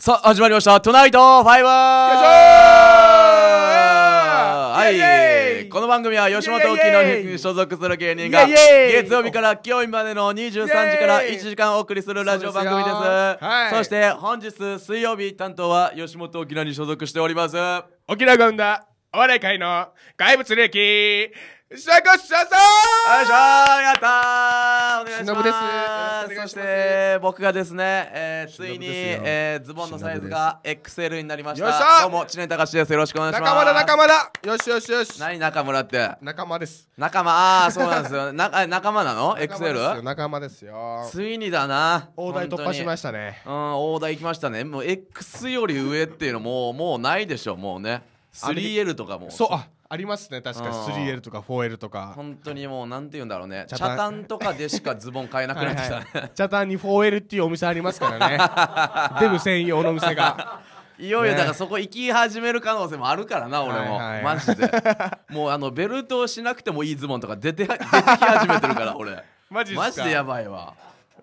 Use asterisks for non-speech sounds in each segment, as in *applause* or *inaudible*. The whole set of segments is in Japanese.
さあ始まりました「トゥナイトファイブはい。イこの番組は吉本沖縄に所属する芸人が月曜日から金曜日までの23時から1時間お送りするラジオ番組です。ですよ。はい。そして本日水曜日担当は吉本沖縄に所属しております。沖縄軍団お笑い界の怪物歴シャコシャさよいしょーやったーお願いします。そして僕がですね、えーついに、えーズボンのサイズが XL になりましよっしたゃどうも知念隆です。よろしくお願いします。仲間だ仲間だ。よしよしよし。何仲村って？仲間です。仲間。ああそうなんですよ。*laughs* なあ仲間なの？仲間ですよ XL? 仲間ですよ。ついにだな。大台突破しまししたね。たうん大台行きましたね。もう X より上っていうのもうもうないでしょもうね。3L とかもそうあありますね確かに。うん。3L とか 4L とか。本当にもうなんて言うんだろうね。チャタン。チャタンとかでしかズボン買えなくなってきたね。チャタンに 4L っていうお店ありますからね。*laughs* デブ専用のお店が。いよいよね。だからそこ行き始める可能性もあるからな俺も、はいはいマジで。もうあのベルトをしなくてもいいズボンとか出て出てき始めてるから俺。*laughs* マジっすか？マジでやばいわ。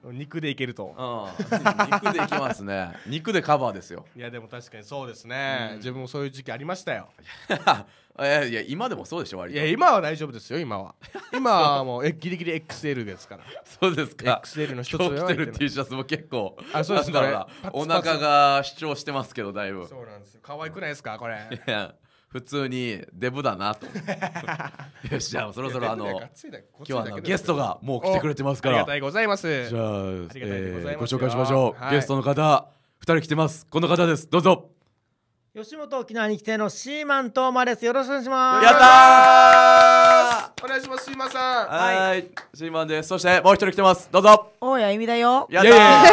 肉でいけると。うん。肉でいきますね。肉でカバーですよ。いやでも確かにそうですね、自分もそういう時期ありましたよ。え *laughs* いや今でもそうでしょ割と。いや今は大丈夫ですよ今は。*laughs* 今はもうえギリギリ XL ですから。そうですか。XL の一つ今日着てるよ T シャツも結構あそうですなんだろうなこれ。お腹が主張してますけどだいぶ。そうなんですよ。可愛くないですかこれ。いや普通にデブだなと。*laughs* よしじゃあそろそろあの今日はあのゲストがもう来てくれてますから。ありがたいございます。じゃあ、ありがたいでございえーますよ。ご紹介しましょう、はい。ゲストの方二人来てます。この方です。どうぞ吉本沖縄に来てのシーマントーマです。よろしくお願いします。やったお願いします。すいません。ーはーい。シーマンです。そしてもう一人来てます。どうぞ。大家意味だよ。やったいや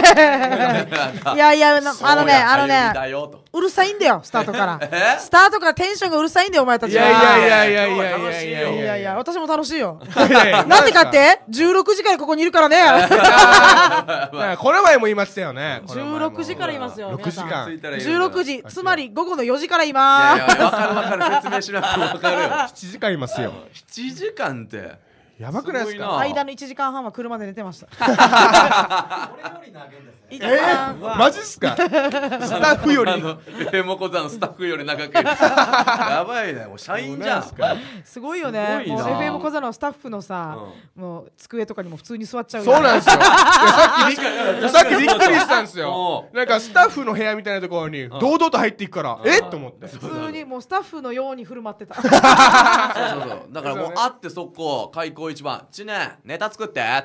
ー！*laughs* いやいや、なあのね、あのそうや歩みだね、よとうるさいんだよ、*laughs* スタートから。え？スタートからテンションがうるさいんだよ、お前たちは。いやいやいやいやいやいやいやいや。いや、私も楽しいよ。いやいやなんでかって？16時からここにいるからね。*laughs* この前も言いましたよね。この前も16時からいますよ。6皆さん。時間。着いたらいいのか16時、つまり午後の4時からいいやまいやわかるわかる。説明しなくてもわかるよ。*laughs* 7時間いますよ。7時間ってやばくないですかす。間の1時間半は車で寝てました。え間ー、マジっすか？*laughs* スタッフより？あのレモコザのスタッフより長く。*laughs* やばいね。もう社員じゃん。すごいよね。もうすごいな。FM 小座のスタッフのさ、もう机とかにも普通に座っちゃう。そうなんですよ。*laughs* さっきびっさっきびっくりしたんですおよなんかスタッフの部屋みたいなところに堂々と入っていくからえ？っと思って。普通にもうスタッフのように振る舞ってた。そうそうそう。だからもうそうね。会って速攻開口一番「知念ネタ作って」いやいや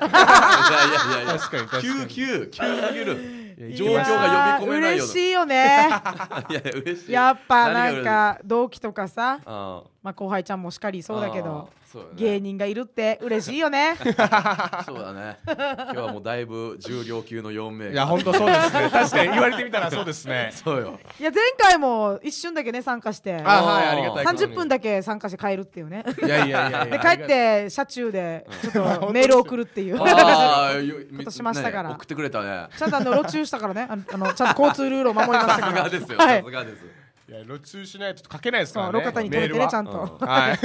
いや確かに確かに急急急すぎる状況が呼び込めないよ嬉しいよね。*laughs* いや嬉しいやっぱなんか同期とかさ、あまあ後輩ちゃんもしっかりそうだけど、芸人がいるって嬉しいよね。*laughs* そうだね。今日はもうだいぶ重量級の4名いや本当そうですね。確かに言われてみたらそうですね。そうよ。いや前回も一瞬だけね参加して、あはいありがたいことに。30分だけ参加して帰るっていうね。いやいやいやいや。で帰って車中でちょっと *laughs* メール送るっていう。ああよことしましたから。ね送ってくれたね。ちゃんとあの路中したからね、あのあのちゃんと交通ルールを守りましさたから。すがですよはい。さす。がですいや路中しないと書けないですからね。路肩に止めてね、ちゃんと。うん。*laughs* はい。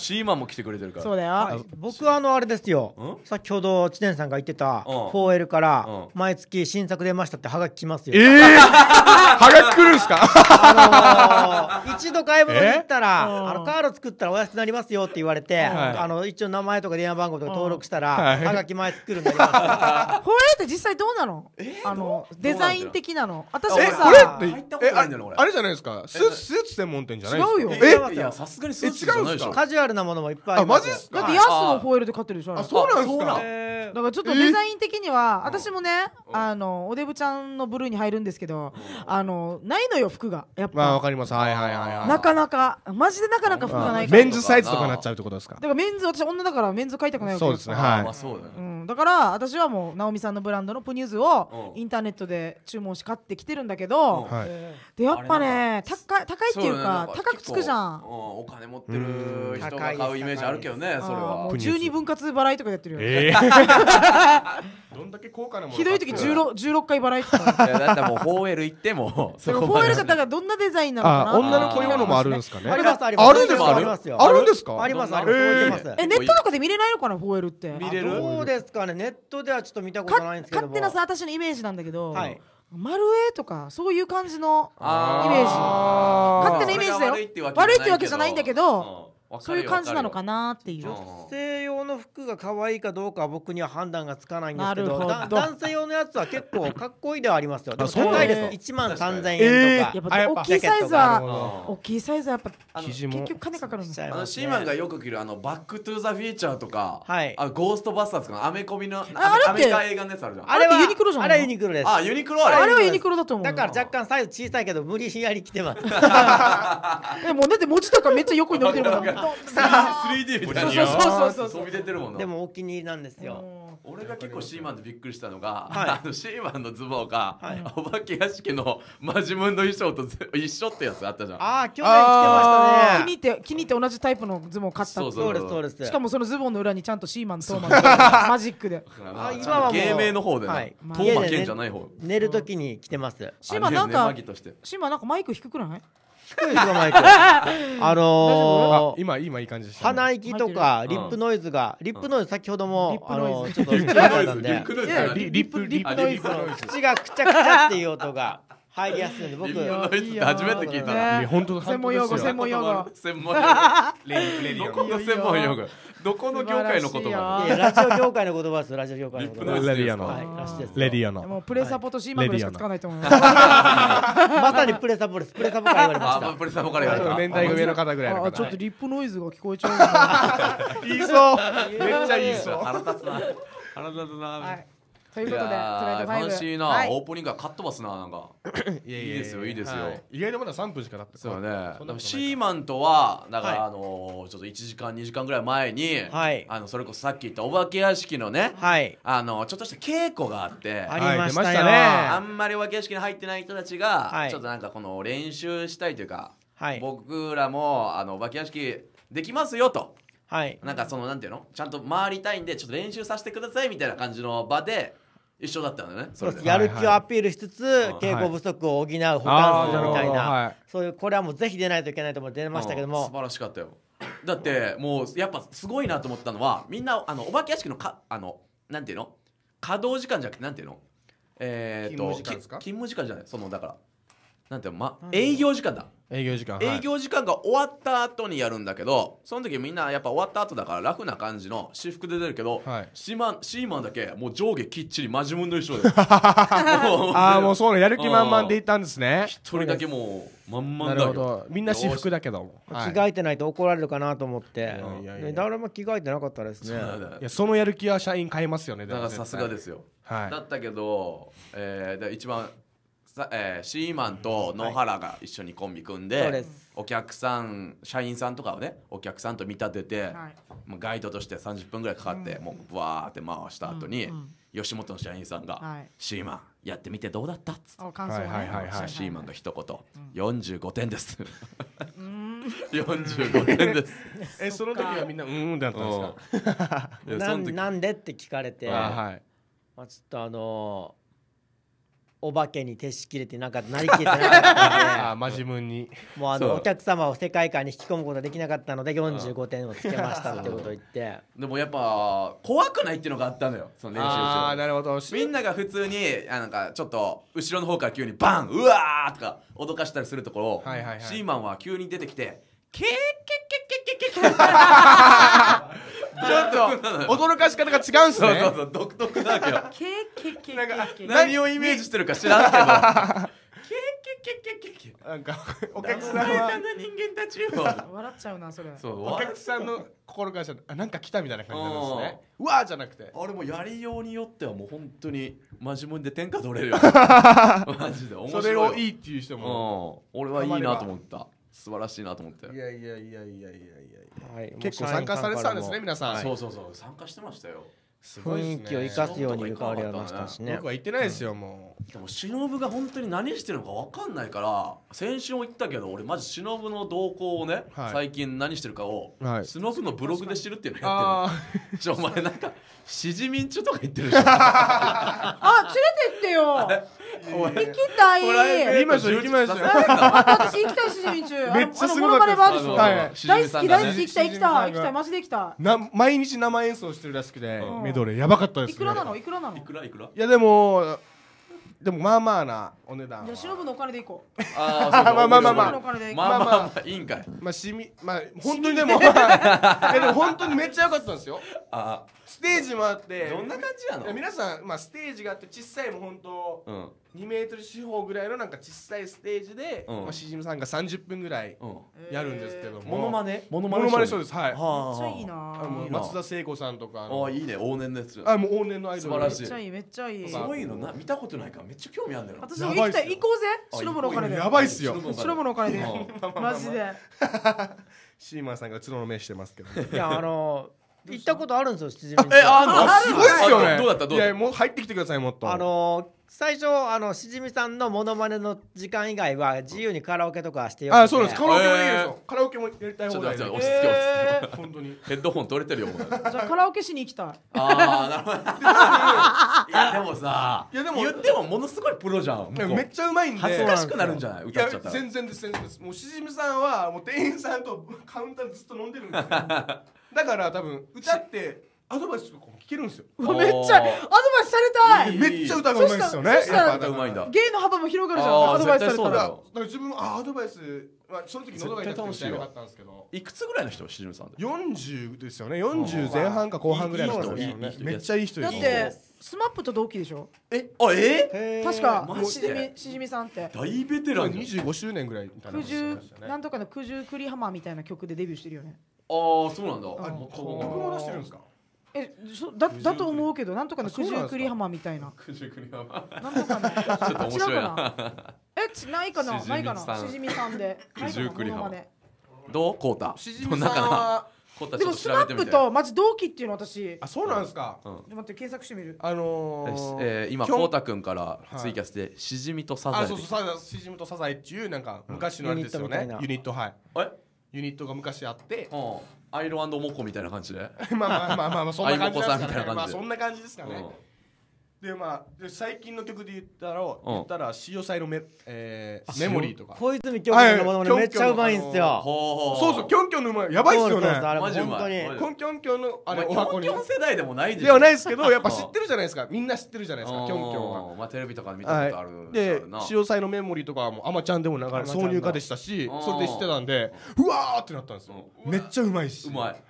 シーマンも来てくれてるから。そうだよ。僕はあのあれですよ。ん？先ほど知念さんが言ってたうん。4L からうん。毎月新作出ましたってハガキ来ますよ。ええはがき来るんすか？あのー一度買い物に行ったえら、うん。あのカード作ったらお安くなりますよって言われて、はいあの一応名前とか電話番号とか登録したら、はい。はがき毎月来るんで。あります。これって実際どうなの？あのデザイン的なの？私もえさ、これって入ったことないんだよ俺。あれじゃないですか？スーツスーツ専門店じゃないですか？違うよ。え？いやさすがにスーツじゃないでしょ。カジュアルなものもいっぱいあますよ。マジっすか？だってヤスのホイールで買ってるでしょ。あそうなんですか？あそうなんえだからちょっとデザイン的には、私もね、あのおデブちゃんのブルーに入るんですけど、あのないのよ服がやっぱ。まあわかります。はいはいはいはい。なかなかマジでなかなか服がないから。メンズサイズとかになっちゃうってことですか？だからメンズ私女だからメンズ買いたくないわけよそうですねあはい。ーまあそうだよね。うん、だから私はもう直美さんのブランドのプニューズをうん。インターネットで注文し買ってきてるんだけど、うんはい。でやっぱあれね高い高いっていうかなんか高くつくじゃん。うんお金持ってる人が買うイメージあるけどねそれは。プニューズ。12分割払いとかやってるよ、ええ *laughs* どんだけ高価なものひどい時買ってる 16, 16回払いとか。*laughs* だったらもう 4L 行っても *laughs* それこまで。4L がだからどんなデザインなのかな。あ女の子用のもあるんですかね。ありますあります。あるんですか？ありますよ。あるんですか？ありますあります。えネットとかで見れないのかな 4L って？見れる？どうですかね？ネットではちょっと見たことないんですけども。勝手なさ私のイメージなんだけど、はい丸絵とかそういう感じのあイメージ。あ勝手なイメージだよ。悪いってわけじゃないんだけど、うんそういう感じなのかなっていう。うん。西洋の服が可愛いかどうかは僕には判断がつかないんですけど男性用のやつは結構かっこいいではありますよ。でも高いでねす1万3000え円とか、あやっぱやっぱ大きいサイズなは大きいサイズはやっぱあの生地も結局金かかるんですよあのシーマンがよく着るあのバックトゥーザフューチャーとか、はい。あのゴーストバスターズとかアメコミのアメリカ映画のやつあるじゃん。あれはユニクロじゃないのあれはユニクロです。あユニクロあれ。あれはユニクロだと思う。だから若干サイズ小さいけど無理やり着てます。*laughs* えもうだって文字とかめっちゃ横に伸びてるもん *laughs* 3D みたいな。そうそうそうそう。飛び出てるもんなでもお気に入りなんですよ。俺が結構シーマンでびっくりしたのが、はい。あのシーマンのズボンが、はい。お化け屋敷のマジムンの衣装とぜ一緒ってやつあったじゃん。ああ去年着てましたね。気に入って気に入って同じタイプのズボンを買った。そうそうですそうです。しかもそのズボンの裏にちゃんとシーマントーマンマジックで。あ今今はもう芸名の方でね、はい。トーマケンじゃない。方寝るときに着てます。シーマンなんかシーマンなんかマイク低くない？低いですかマイク。*laughs* あのー今今いい感じでした、鼻息とかリップノイズがリップノイズ先ほどもあリップノイズ。のちょっと聞きましたんリでリリップリップノイズ。口がくちゃくちゃっていう音が入りやすいん。で僕リップノイズって初めて聞いたな。ね本当だ。専門用語専門用語。専門用語。レディレディオ。のどこの専門用語？どこの業界の言葉？いやラジオ業界の言葉です。ラジオ業界の言葉リップノイズレディオのレディオのもうプレサポとシーマンしか使わないと思うまさにプレサポです。プレサポから言われました。あプレサボから言われた。年代が上の方ぐらいの方。あちょっとリップノイズが聞こえちゃうな。言 *laughs* いそうめっちゃ言いそう腹立つな。腹立つな、はいということでいやートレンド5楽しいな、はい。オープニングはカットバスななんか。いやいいですよいいですよ。はい。意外とまだ3分しか経ってそうね。シーマンとはだから、はい。あのーちょっと1時間2時間ぐらい前に、はい。あのそれこそさっき言ったお化け屋敷のね、はい。あのちょっとした稽古があってありましたね。あんまりお化け屋敷に入ってない人たちが、はい。ちょっとなんかこの練習したいというか、はい。僕らもあのお化け屋敷できますよとはい。なんかそのなんていうの？ちゃんと回りたいんでちょっと練習させてくださいみたいな感じの場で一緒だったのよねそれで。やる気をアピールしつつはい稽古不足を補う補完するみたいな。はい。そういうこれはもうぜひ出ないといけないと思って出ましたけども。うん素晴らしかったよ。だってもうやっぱすごいなと思ったのはみんなあのお化け屋敷のかあのなんていうの？稼働時間じゃなくてなんていうの？えー、と勤務時間ですか？き勤務時間じゃない。そのだからなんていうの、ま営業時間だ営業時間はい。営業時間が終わった後にやるんだけどその時みんなやっぱ終わった後だからラフな感じの私服で出るけど、はい。シーマンシーマンだけもう上下きっちりマジムンの衣装でああ *laughs* もうそうねやる気満々で行ったんですね。一人だけもう満々なだよるほど。みんな私服だけど。も着はい。替えてないと怒られるかなと思って。いやいやいや。で誰も着替えてなかったですね。いやそのやる気は社員買いますよねだからさすがですすよはい。だったけど、えー、で一番さ、えー、シーマンと野原が一緒にコンビ組んで,、そうです。お客さん社員さんとかをねお客さんと見立てて、はい。もうガイドとして30分ぐらいかかって、もうわーって回した後に、うんうん吉本の社員さんが「はい。シーマンやってみてどうだった?」っつって。はいはいはいはい。シーマンが一言、45点です。うん。*laughs* 45点です。*laughs* えその時はみんなうーんってなったんですか？なんなんでって聞かれて。あまはい。あちょっとあのーお化けに徹しきれてなんかなりきれてなかったあーマジムンに。もうあそう。のお客様を世界観に引き込むことができなかったので45点をつけましたってことを言って。*laughs* でもやっぱ怖くないっていうのがあったのよその練習中。ああなるほど。みんなが普通にあなんかちょっと後ろの方から急にバンうわーとか脅かしたりするところを、はいはいはい。シーマンは急に出てきてケーケッケッケッケッケッケッちょっと驚かし方が違うんすね。そうそうそう独特なわけよ。ケーケケケケケ何をイメージしてるか知らんけど。ケーケッケッケッケッケッなんかお客さん騙されたはな人間たちよ。笑っちゃうなそれ。そう。お客さんの心からしたらあなんか来たみたいな感じなんですね。うわーじゃなくて。あれもやりようによってはもう本当にマジで天下取れるよ。*laughs* マジで面白いそれをいいっていう人もうん。俺はいいなと思った素晴らしいなと思って。いやいやいやいやいやいや。はい結構参加されてたんですね皆さん。そうそうそう参加してましたよ。すごい雰囲気を生かすようにゆかわりましたしね。僕は言ってないですよもでも忍が本当に何してるのか分かんないから先週も言ったけど俺マジ忍の動向をね、はい最近何してるかを、はい忍のブログで知るっていうのやってるのちょお前なんかしじみんちゅとか言ってるじゃんあ連れてってよ行きたい。行きましょう行きましょう私行きたいしじみんち。ゅ *laughs* うめっちゃすごかったです。大好き大好き行きたい行きたい行きたいマジで行きたあな毎日生演奏してるらしくて。うん。メドレーやばかったですね。いいくらなの？いくらなの？いくら？いくら？いやでもでもまあまあなお値段は。じゃあ忍のお金で行こう。ああ *laughs* まあまあまあまあ。忍のお金で行こまあまあまあまあいいんかい。まあしみまあ本当にでもいや *laughs* でも本当にめっちゃ良かったんですよ。あステージもあって。どんな感じなの？皆さん、まあ、ステージがあって小さいもう本当うん。2メートル四方ぐらいのなんか小さいステージで、うん。まあ、しじみさんが30分ぐらいやるんですけども、モノマネ？モノマネショーです。はいはあめっちゃいいな。松田聖子さんとかああいいね。往年のやつ。あもう往年のアイドル。素晴らしめっちゃいいめっちゃいい。そういうのな。見たことないから。めっちゃ興味あるんだよ。な私も行きたい。行こうぜ。あ忍のお金でやばいっすよ。忍のお金で。うマジで。シーマンさんが角の目してますけどいやあの行ったことあるんですよ七時えあんの？すごいっすよね。どうだった？どうだった？いやもう入ってきてくださいもっと。あの最初あのしじみさんのモノマネの時間以外は自由にカラオケとかしてよくて。あそうです。カラオケもできるんですよ、カラオケもやりたいちょ放題で。っと待って落ち着け落ち着け本当に。ヘッドホン取れてるよもう。じゃあカラオケしに行きたい。ああなるほど。*laughs* いやでもさいやでも言ってもものすごいプロじゃんめっちゃうまいんで。恥ずかしくなるんじゃない？歌っちゃったら。全然です全然です。もうしじみさんはもう店員さんとカウンターでずっと飲んでるんですよ *laughs* だから多分歌ってアドバイスとかも聞けるんですよ。うわめっちゃアドバイスされたい。めっちゃ歌がうまいんですよね。そしたらやっぱ歌うまいんだ。芸の幅も広がるじゃん。アドバイスされたら。だから自分あアドバイス、まあ、その時喉が痛くてなかったんですけど。い。くつぐらいの人しじみさんで40ですよね。40前半か後半ぐらいの人ですよね。いい人めっちゃいい人だっですよてスマップと同期でしょ？えあえ？確かマジで？しじみしじみさんって。大ベテランじゃん。25周年ぐらいみたいなねなんとかの九十九里浜みたいな曲でデビューしてるよねああそうなんだ。あ僕も出してるんですか？えそだだと思うけどなんとかの九十九里浜みたいな。九十九里浜。なんとかの *laughs* ちょっと面白い違うかな？えちないかな？ないかさな？んしじみさんで。*laughs* 九十九里浜。どう？こうた。しじみさんはでもスマップとマジ同期っていうの私。あそうなんですか？うん。待って検索してみる。あのーえー今こうたくんからツイキャスでしじみとサザエあそうそうサザエしじみとサザエっていうなんか昔のあれですよね。ユニットみたいな。ユニットはい。え？ユニットが昔あってうん。アイロモコみたいな感じで。*laughs* まあまあまあまあまあそんな感じま感じで。あそんな感じですかねでまあで最近の曲で言ったら言ったら潮祭のメえーメモリーとか。小泉京子のモノマネはいめっちゃうまいんすよ。ほそうそうキョンキョンのうまい。やばいっすよね。そうそうそうあれマジうまい。本当に。マジコンキョンキョンのああれキョンキョン世代でもないでしょ。ではないですけどやっぱ知ってるじゃないですか。みんな知ってるじゃないですかキョンキョンは。うんまあテレビとかで見たことあるはい、でな潮祭のメモリーとかはもうアマちゃんでも流れ挿入歌でしたしうんそれで知ってたんでうわーってなったんですよ。めっちゃうまいし。うまい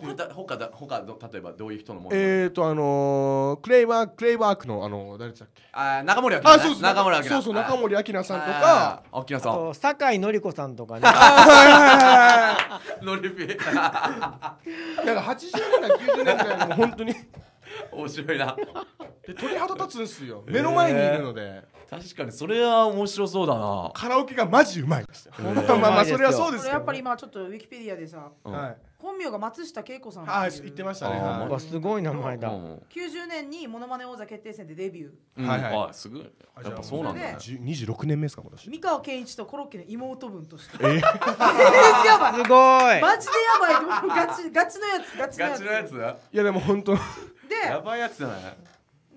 他だ他だ他ど例えばどういう人のもの？えーとあのー、クレイワーククレイワークのあの誰でしたっけ？あー中森明菜ね。あそうそう中森明菜。そうそう中森明菜さんとか。あー明菜さん。酒井紀子さんとかね。*laughs* ノリピー。なんか80年代90年代のもう本当に。面白いな。で鳥肌立つんですよ。目の前にいるので、確かにそれは面白そうだな。カラオケがマジうまいですよ、本当にまあまあそれはそうですけどこれやっぱり今ちょっとウィキペディアでさうん。はい本名が松下恵子さんあっていう。言ってましたね。あーすごい名前だ。うん90年にモノマネ王座決定戦でデビュー。うんはいはい。あすごい。やっぱそうなんだ。ねそい10 26年目ですか今年。三河健一とコロッケの妹分として。え *laughs* えーやばい。すごい。マジでやばい。ガチガチのやつガチのやつ。ガチのやつ？いやでも本当。やでばいやつじゃない？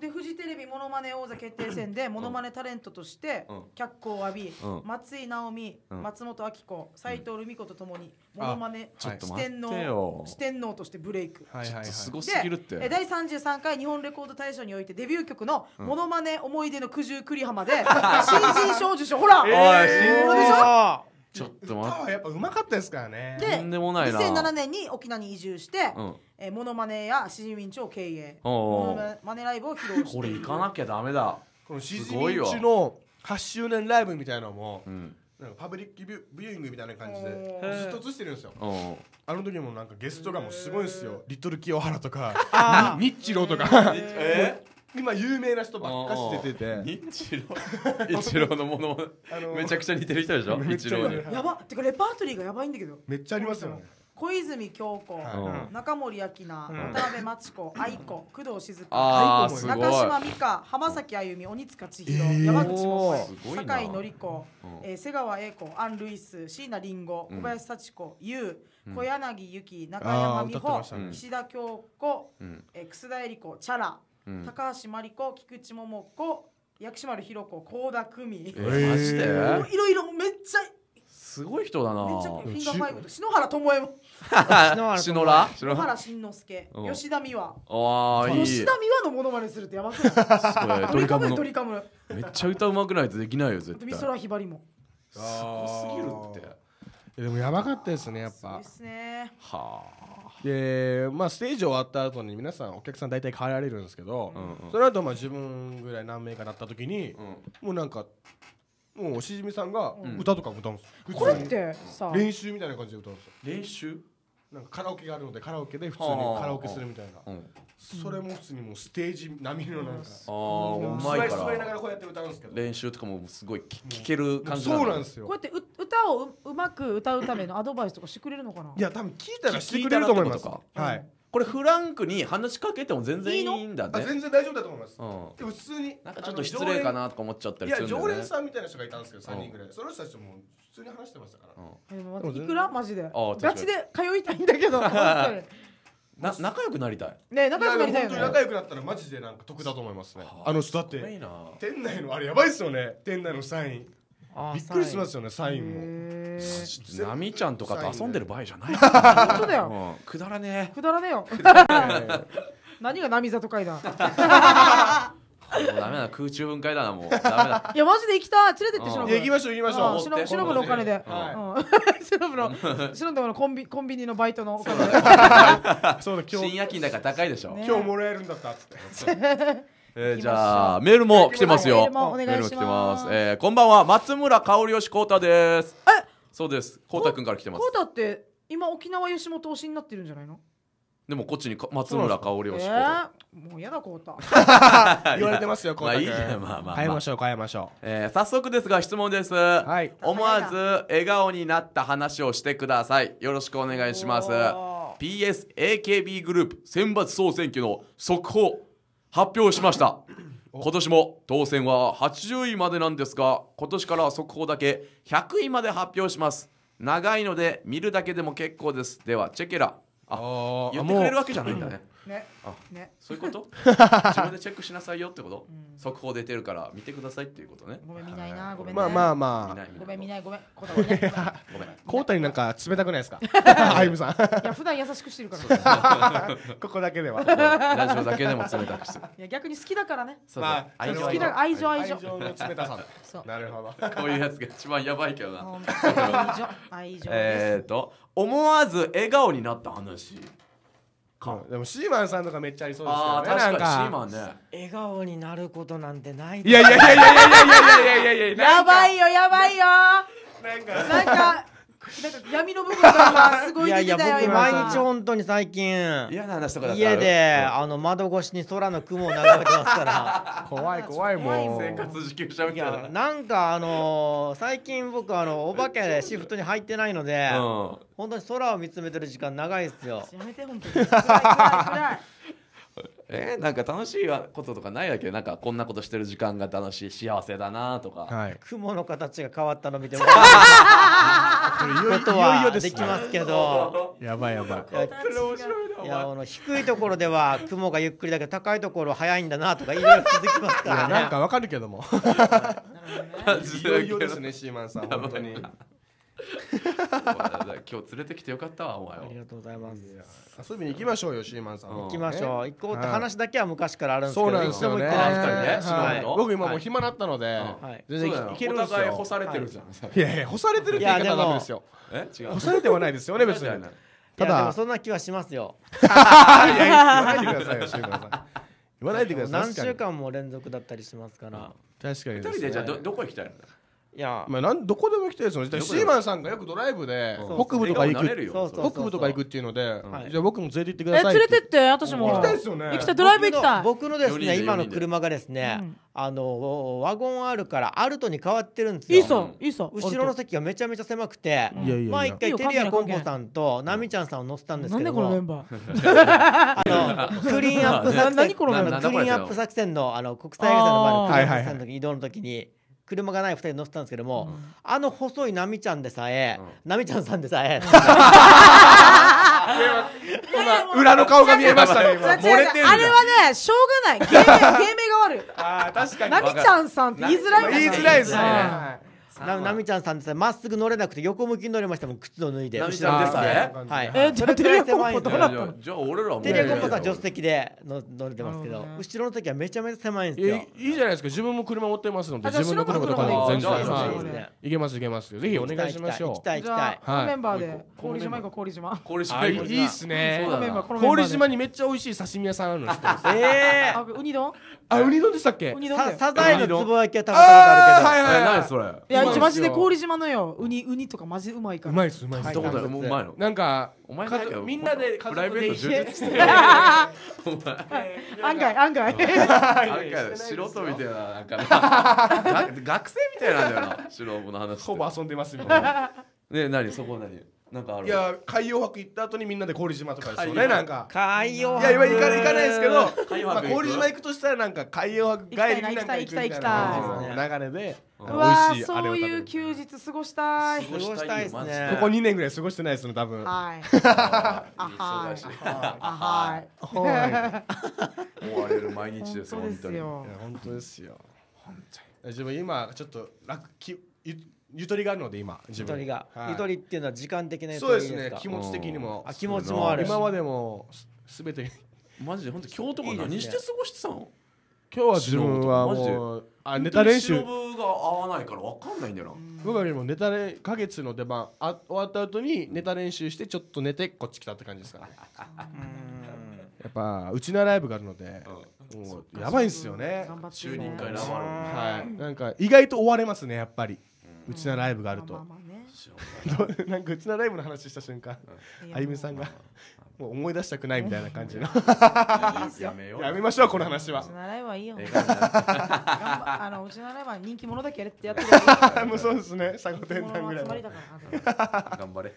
でフジテレビモノマネ王座決定戦でモノマネタレントとしてうん。脚光を浴び、うん。松井直美、うん。松本明子斉藤ルミ子とともにモノマネちょっと四待って天よ。王四天王としてブレイク。はいはいはい。すごすでぎるって。え第33回日本レコード大賞においてデビュー曲の「モノマネ思い出の九十九里浜」で *laughs* 新人賞受賞。ほら、おいえー。これでしょ？あちょっと歌待っはやっぱうまかったですからね。でとんでもないな。2007年に沖縄に移住して、うん。えーモノマネやしじみんちを経営おうおう。モノマネライブを披露してこれ行かなきゃダメだ。このしじみすごいわんちの8周年ライブみたいなのもうん。なんかパブリックビュビューイングみたいな感じおでー。ずっと映してるんですよ。うんあの時もなんかゲストがもうすごいんですよ。リトル清原とかあニッチローとか。え今有名な人ばっかし出てて。日露。*laughs* 日露のもの。あのめちゃくちゃ似てる人でしょ？めっちゃ日露に。やばっ。てかレパートリーがやばいんだけど。めっちゃありますよね。小泉京子、は中森明菜、ん。渡辺真知子、愛子、工藤静香、中島美嘉、浜崎あゆみ、鬼塚千尋、えー。山口百恵すごいな。酒井紀子、うん。えー瀬川栄子、アン・ルイス、椎名林檎、うん。小林幸子、優、小柳ゆき、中あ山美穂ー歌ってました、ね。石田京子、うん。えー楠田枝里子、 Chara、うん高橋真梨子、菊池桃子、薬師丸ひろ子、倖田來未。えマジで？いろいろめっちゃすごい人だな。めっちゃフィンガーファイブ。篠原ともえも。篠原篠篠原。原慎之介うん。吉田美和。ああいい。吉田美和のモノマネするってやばくない？すごい。ドリカムドリカムの？ドリカムめっちゃ歌うまくないとできないよ絶対。美空ひばりも。すごすぎるって。でもやばかったですねやっぱ。そうですね。はでまあステージ終わった後に皆さんお客さん大体帰られるんですけど、うんうん。その後まあ自分ぐらい何名かなった時に、あ、うん。もうなんかもうしじみさんがうん。歌とか歌うんですよ、これっ普通てさ。に練習みたいな感じで歌うんですよ。練習？なんかカラオケがあるのでカラオケで普通にはあ。カラオケするみたいな、うん。それも普通にもうステージ並みのなんか、ああうまいか座りながららこうやって歌うんですけど。練習とかもすごい聞聞ける感じそうなんでですよ。こうやってう歌をううまく歌うためのアドバイスとかしてくれるのかな？いや多分聞いたらしてくれると思います。はい、これフランクに話しかけても全然いいんだねあ全然大丈夫だと思います、うん。でも普通になんかちょっと失礼かなとか思っちゃったいやりするんだよね常連さんみたいな人がいたんですけど3人ぐらい、その人たちとも普通に話してましたから、うん。いくらマジで？ガチで通いたいんだけど *laughs* 本当に。な仲良くなりたい。ね仲良くなりたいよね。仲良くなったらマジでなんか得だと思いますね。はああの人だって店内のあれやばいっすよね。店内のサイン。あびっくりしますよねサイン。も。ナミちゃんとかと遊んでる場合じゃない。*laughs* 本当だよ。うん。くだらねくだらねえよ。*laughs* 何が波里会だ？えもうダメだ空中分解だなもう。ダメだ。*laughs* いやマジで行きたい。連れてってしのぶ行きましょう行きましょう。あしのしのぶのお金で。はうん。しのぶのしのぶのコンビコンビニのバイトのお金で。そうだ今日。深夜勤だから高いでしょ。ね今日もらえるんだったっつってえーじゃあメールも来てますよ。メールも来てます。えーこんばんは松村香織よしこうたです。え？そうです。こうたくんから来てます。コータって今沖縄吉本推しになってるんじゃないの？でもこっちにか松村香織えよしこうたー、もうやだコータ言われてますよまあいいじゃん。まあまあまあ。変えましょう変えましょえー早速ですが質問です、はい。思わず笑顔になった話をしてください。よろしくお願いします。お PSAKB グループ選抜総選挙の速報発表しました。今年も当選は80位までなんですが今年からは速報だけ100位まで発表します。長いので見るだけでも結構です。ではチェケラ。ああ言ってくれるわけじゃないんだねね。あね。そういうこと？*laughs* 自分でチェックしなさいよってこと、うん。速報出てるから見てくださいっていうことね。ごめん見ないなごめんねまあまあ見まあ。ごめん見ないごめん。コータごめん。ねごめん *laughs* コータになんか冷たくないですか？あゆむさん。いや普段優しくしてるから。*laughs* ここだけでは。ラジオだけでも冷たくしてる。いや逆に好きだからね。そう愛情好きだ愛情。愛情愛情。の冷たさ。そう。なるほど。こういうやつが一番やばいけどな。愛情。愛情えーと思わず笑顔になった話か、でもシーマンさんとかめっちゃありそうですけどね確かにシなんーマンね。笑顔になることなんてない。いやいやいやいやいやいやいやいやいややばいよやばいよなんかなんかなんか闇の部分が今すごいいやいや出てたよ僕今毎日本当に最近。嫌な話とかだったら。家であの窓越しに空の雲を眺めてますから。*laughs* 怖い怖いもう。生活自給者みいたいな。やなんかあのー最近僕あのお化けでシフトに入ってないので、うん。本当に空を見つめてる時間長いですよ。やめて本当に。暗い暗い暗いえーなんか楽しいこととかないわけ？なんかこんなことしてる時間が楽しい幸せだなとか、はい。雲の形が変わったの見ても。*laughs* これいよいよいよいよはですできますけど。やばいやばい。いやいやあの低いところでは雲がゆっくりだけど高いところは速いんだなとかいろいろ気づきますからね。なんかわかるけども。いよいよですねシーマンさん本当に *laughs* 今日連れてきてよかったわお前を。ありがとうございます。遊びに行きましょうよシーマンさん。うん。行きましょう。行こうって話だけは昔からあるんですけどそうなんですよね。一度も行ってない。僕今もう暇だったのではい。全然行けるんですお互いよ干されてるじゃん、い。やいや干されてるって言い方はダメですよ。え？違う。干されてはないですよね別に。ただそんな気はしますよ。いや言わないでください。よシーマンさん言わないでください。何週間も連続だったりしますから。確かに二人でじゃあどどこ行きたいの？いや。まあなんどこでも行きたいですよね。シーマンさんがよくドライブで。うん北部とか行く。北部とか行くっていうのではい。じゃあ僕も連れて行ってくえださい連れてって私も。行きたいですよね。行きたいドライブ行きたい。僕の僕のですね今の車がですね、うん。あのワゴン R からアルトに変わってるんですよ。いいさいいさ後ろの席がめちゃめちゃ狭くて、いやいやいや。まあ一いいよ回テリアコンポさんとナミちゃんさんを乗せたんですなんでけどもこのメンバー。あのクリーンアップ作戦。のクリーンアップ作戦のあの国際映画祭の前のクリーンアップ作戦の時移動の時に車がない2人乗せたんですけども、あの細いナミちゃんでさえ、ナミちゃんさんでさえ *laughs* 今裏の顔が見えましたね今。漏れてんじゃん。あれはねしょうがない。芸名芸名が悪い。あー確かに。ナミちゃんさんって言いづらい言いづらいですね。はい。はななみちゃんさんでさえまっすぐ乗れなくて横向きに乗れました。もん靴を脱いで。なみちゃんでさえはい。えじゃあテレコンポどうなったじゃあ俺らもテレコンポさん助手席での乗れてますけど後ろの時はめちゃめちゃ狭いんですよ。えいいじゃないですか。自分も車持ってますので自分の車とかでも全然。い。けますいけます。ぜひお願いしましょ行きたい行きじゃたい。あこのメンバーではい郡島行こう郡島氷島いいいっすね。そうだなこのメンバーこのメンバーで郡島にめっちゃ美味しい刺身屋さんあるの知ってます？えあウニ丼？あウニ丼でしたっけ？ウニ丼だよ。さサザエのつぼ焼きは食べたことあるけどあーはいえ何それいやマジで郡島のよ。ウニウニとかマジうまいから。うまいっすうまいっす。はい。どこだよもううまいの？なんかお前家なんか族みんなで家プライベート充実してる。案 *laughs* 外案外。なんか素人みたいななんか *laughs* 学生みたいなんだよな素人の話ほぼ遊んでますみたいな。ね何？そこ何？なんかある。いや海洋博行った後にみんなで郡島とかですよねなんか。海洋いや今行か行かないですけどまあ郡島行くとしたらなんか海洋博帰りになんか行くみたいな感じの流れで。ううわ美味しいあれを食べる。そういう休日過ごしたい。過ごしたいで。すね。ここ2年ぐらい過ごしてないですの多分。はい。ああ忙しい。あはい。はい。追われる毎日です本当です本当に。よいや本当ですよ。自分今ちょっと楽きゆゆとりがあるので今自分。ゆとりが。はい。ゆとりっていうのは時間的なゆとそうりですか？ですね。気持ち的にも。あ気持ちもある。し今までもすべて。マジで本当今日とか何して過ごしてたの？今日は自分はマジでもうあネタ練習。忍が合わないから分かんないんだよな。僕はでもネタ練花月の出番あ終わった後にネタ練習してちょっと寝てこっち来たって感じですかね。やっぱうちのライブがあるのでもうやばいんですよね。頑張って週に1回ララバーはい。なんか意外と追われますねやっぱりうちのライブがあると。*laughs* なんかうちのライブの話した瞬間。あゆみさんがもう思い出したくないみたいな感じの。やめようやめましょうこの話は。うちのライブはいいよあのうちのライブは人気者だけやれってやってもうそうですねぐらい頑張れ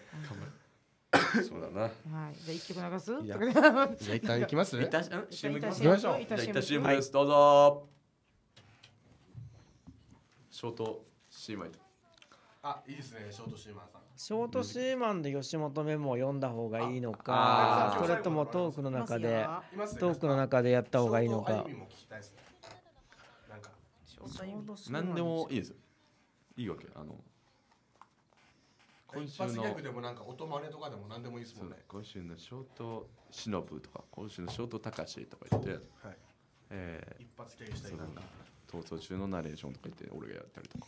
そうだなはいじゃあ一曲流すじゃあ一旦行きます一旦ん CM 行きましょうじゃあ一旦 CM ですどうぞショートあいいですね。ショートシーマンさん。ショートシーマンで吉本メモを読んだ方がいいのあかあそれともトークの中でトークの中でやった方がいいのか。ショートあゆみも聞きたいですね。なんか。何でもいいです。よいいわけ。あの今一週の。発ギャグでもなんか音真似とかでも何でもいいですもんね。今週のショートしのぶとか今週のショートたかしとか言って、はい。え一発ギャグしたい。なんだ逃走中のナレーションとか言って俺がやったりとか。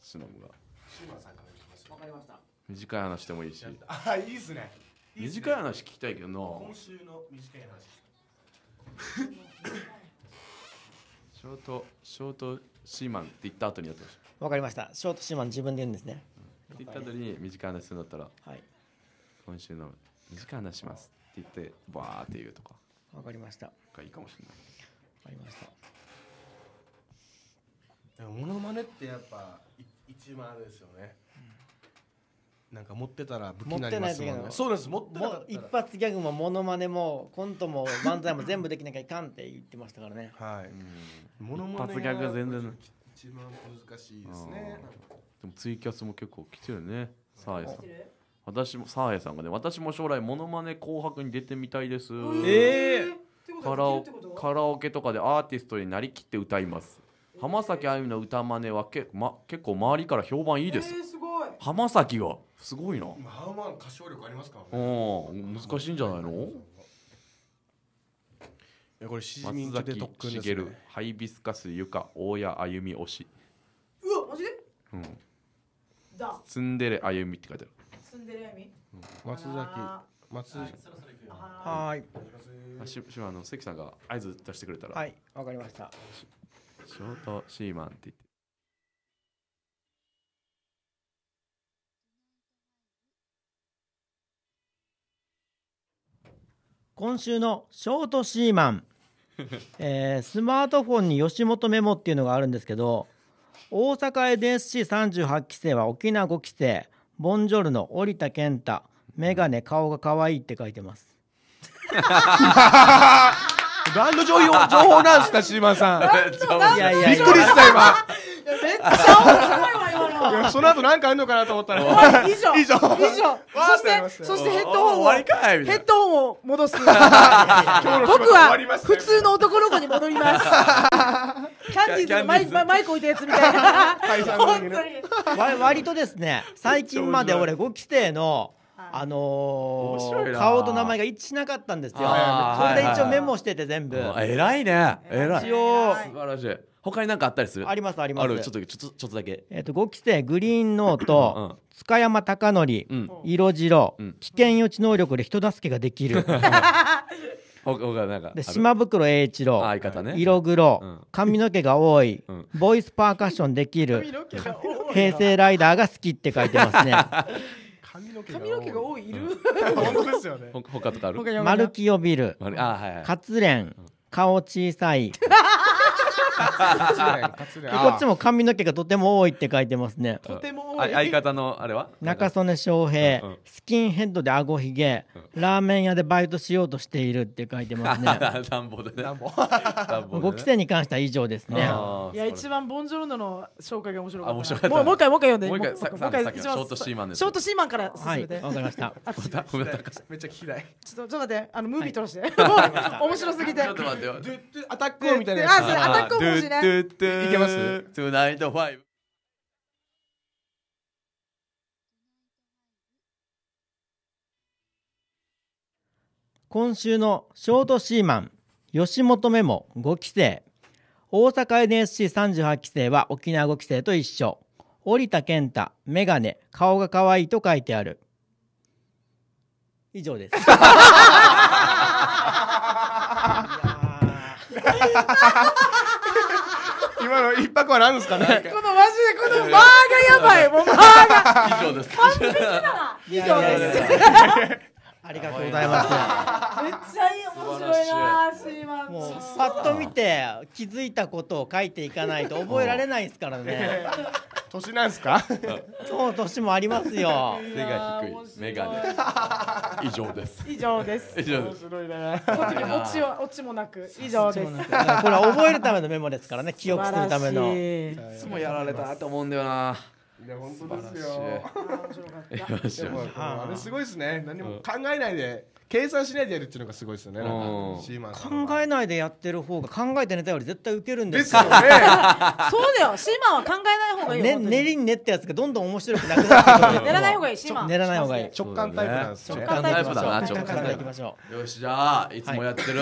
しのぶがシーマンさんから聞きますよわかりました。短い話でもいいし。あいいですね。いいっすね。短い話聞きたいけどな。今週の短い話。ショートショートシーマンって言った後にやってほしいわかりました。ショートシーマン自分で言うんですね。って言った後に短い話するんだったらはい。今週の短い話しますって言ってバーって言うとか。わかりました。わがいいかもしれない。かりました。モノマネってやっぱい一番あれですよね。なんか持ってたら武器になりますもんね。そうです。持ってなもう一かったら。発ギャグもモノマネもコントも漫才も全部できなきゃいかんって言ってましたからね。はい。うん。モノマネ一発ギャグは全然。一番難しいですね。でもツイキャスも結構来てるね。サーヤさん。私もサーヤさんがね私も将来モノマネ紅白に出てみたいです。ええカラオカラオケとかでアーティストになりきって歌います浜崎あゆみの歌真似はけ、ま、結構周りから評判いいです。えーすごい。浜崎が？すごいな。まあまあ歌唱力ありますからうねん難しいんじゃないの？いやこれシジミン松チで特訓ですね。げるハイビスカスゆか大谷あゆみ推し、うわマジで？うん、だ。ツンデレあゆみって書いてある。住んでるやみ？松崎松崎。はーい。あししあの関さんが合図出してくれたら、はいわかりましたショートシーマンって言って。今週のショートシーマン、*laughs* えースマートフォンに吉本メモっていうのがあるんですけど大阪 NSC38 期生は沖縄5期生ボンジョルノ織田健太メガネ顔が可愛いって書いてます *laughs* 何の情報情報なんですかシーマンさん。いやいやびっくりした今。めっちゃ面白いわ今のいやその後なんかあんのかなと思ったら以上。以上。以上。そしてわーってなりましたよそしてヘッドホン終をわりかいみたいな。ヘッドホンを戻す。僕今日の仕事終わはりましたよ普通の男の子に戻ります。*laughs* キャンディーズのマイキャンディーズ。マイマイク置いたやつみたいな。*laughs* 解散の時に本当にわ割とですね最近まで俺5期生のはいあのー顔と名前が一致しなかったんですよ。それで一応メモしてて全部。あ偉いね。偉い。一応素晴らしい。他に何かあったりする？ありますあります。ある？ちょっとちょっとちょっとだけ。えっと5期生グリーンノーうん。ト塚山貴則うん。色白うん。危険予知能力で人助けができる。*laughs* 他他なんかで島袋栄一郎あ相方ね。色黒、うん。髪の毛が多い、うん。ボイスパーカッションできる平成ライダーが好きって書いてますね。髪 *laughs* の毛髪の毛が多い。いる。*laughs* 本当ですよね。ほ他とかある？他に丸木をビルあはいはい。活連顔小さい。*laughs* こっちも髪の毛がとても多いって書いてますね。とても多い。あ相方のあれは？中曽根翔平、うんうん。スキンヘッドで顎ひげ、ラーメン屋でバイトしようとしているって書いてますね。暖房でね。暖房でね5期生に関しては以上ですねいや一番ボンジョルノの紹介が面白かったな。あ面白かった。もうもう一回もう一回読んで。もう一回さもう一回さっきの。ショートシーマンですショートシーマンから進はいめて、わかりました。*laughs* めっちゃ聞きたい。ちょっと待って。あのムービー撮らして、面白すぎて。ちょっと待ってよ。ドゥッドゥアタックみたいな。あそれアタック面白いね。いいけますトゥナイトファイブ今週のショートシーマン吉本メモ5期生大阪 NSC38 期生は沖縄5期生と一緒。織田健太メガネ顔が可愛いと書いてある。以上です。*laughs* 今の一泊は何ですかね？このマジでこの間がやばい。もう間が。*laughs* 以上です。いやいやいやありがとうございます。めっちゃいい面白いなシーマンもうパッと見て気づいたことを書いていかないと覚えられないですからね。年なんですか？今日年もありますよ。背が低いメガネ以上です。以上です。以上です。白いね。特にオチはオチもなく以上です。これは覚えるためのメモですからね。記憶するための。い。いつもやられたなと思うんだよないや本当ですよ。あー面白かったよしでもあれすごいですね。何も考えないで計算しないでやるっていうのがすごいですよね。考えないでやってる方が考えてネタより絶対ウケるんでですすよね。*laughs* そうだよ。シーマンは考えない方がいいよね、練りに。練ったやつがどんどん面白くなくなって練らない方がいいシーマン。練らない方がいい。直感タイプなんですね。直感タイプだ。な直感タイプ。よしじゃあいつもやってる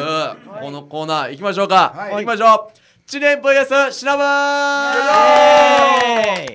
このコーナー行きましょうか、はい。行きましょう。知念 VS シナバイエーイ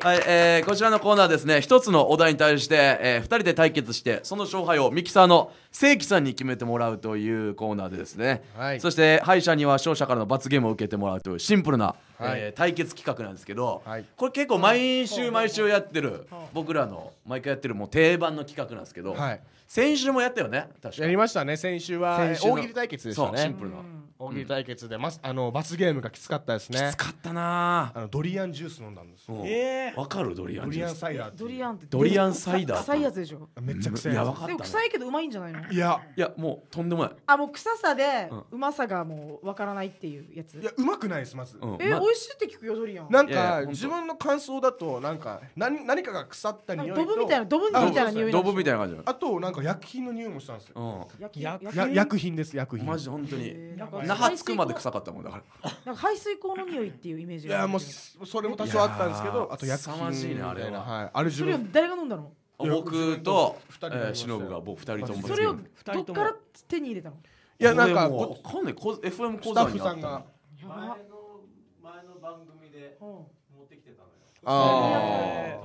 はい、えーこちらのコーナーですね。一つのお題に対して、え2人で対決してその勝敗をミキサーの正規さんに決めてもらうというコーナーでですね、はい。そして敗者には勝者からの罰ゲームを受けてもらうというシンプルな、はい。えー対決企画なんですけど、はい。これ結構毎週毎週やってる僕らの毎回やってるもう定番の企画なんですけど、はい。先週もやったよね確か。やりましたね先週は先週の大喜利対決でしたね。シンプルな、大喜利対決でますあの罰ゲームがきつかったですね。使ったなあ。のドリアンジュース飲んだんですよ。ぁえわかる？ドリアドリアンンジュース。サイダードリアンってドリアンサイダー。臭いやつでしょめっちゃ臭いやばかったね。でも臭いけどうまいんじゃないの？いや。いやもうとんでもない、あもう臭さでうまさがもうわからないっていうやつ。いやうまくないですまず。うん。えま美味しいって聞くよドリアン。なんか自分の感想だとなんか何何かが腐った匂いと。ドブみたいなドブみたいな匂いドブみたいなな感じあとなんか薬品の匂いもしたんですよ。う焼きやや薬品です薬品。んマジで本当に。えー。なんか那覇着くまで臭かったもんだから。なんか排水口の匂いっていうイメージがいやもうそそれも多少あったんですけどあと薬品凄まじいねあれは。はい。あれ自それを分誰が飲んだの？僕と忍が僕二人とも。それをどっから手に入れたの？いやなんかこかんない。こ FM 講スタッ座にあったフさんが。やば。前の前の番組でうん持ってきてたのよああ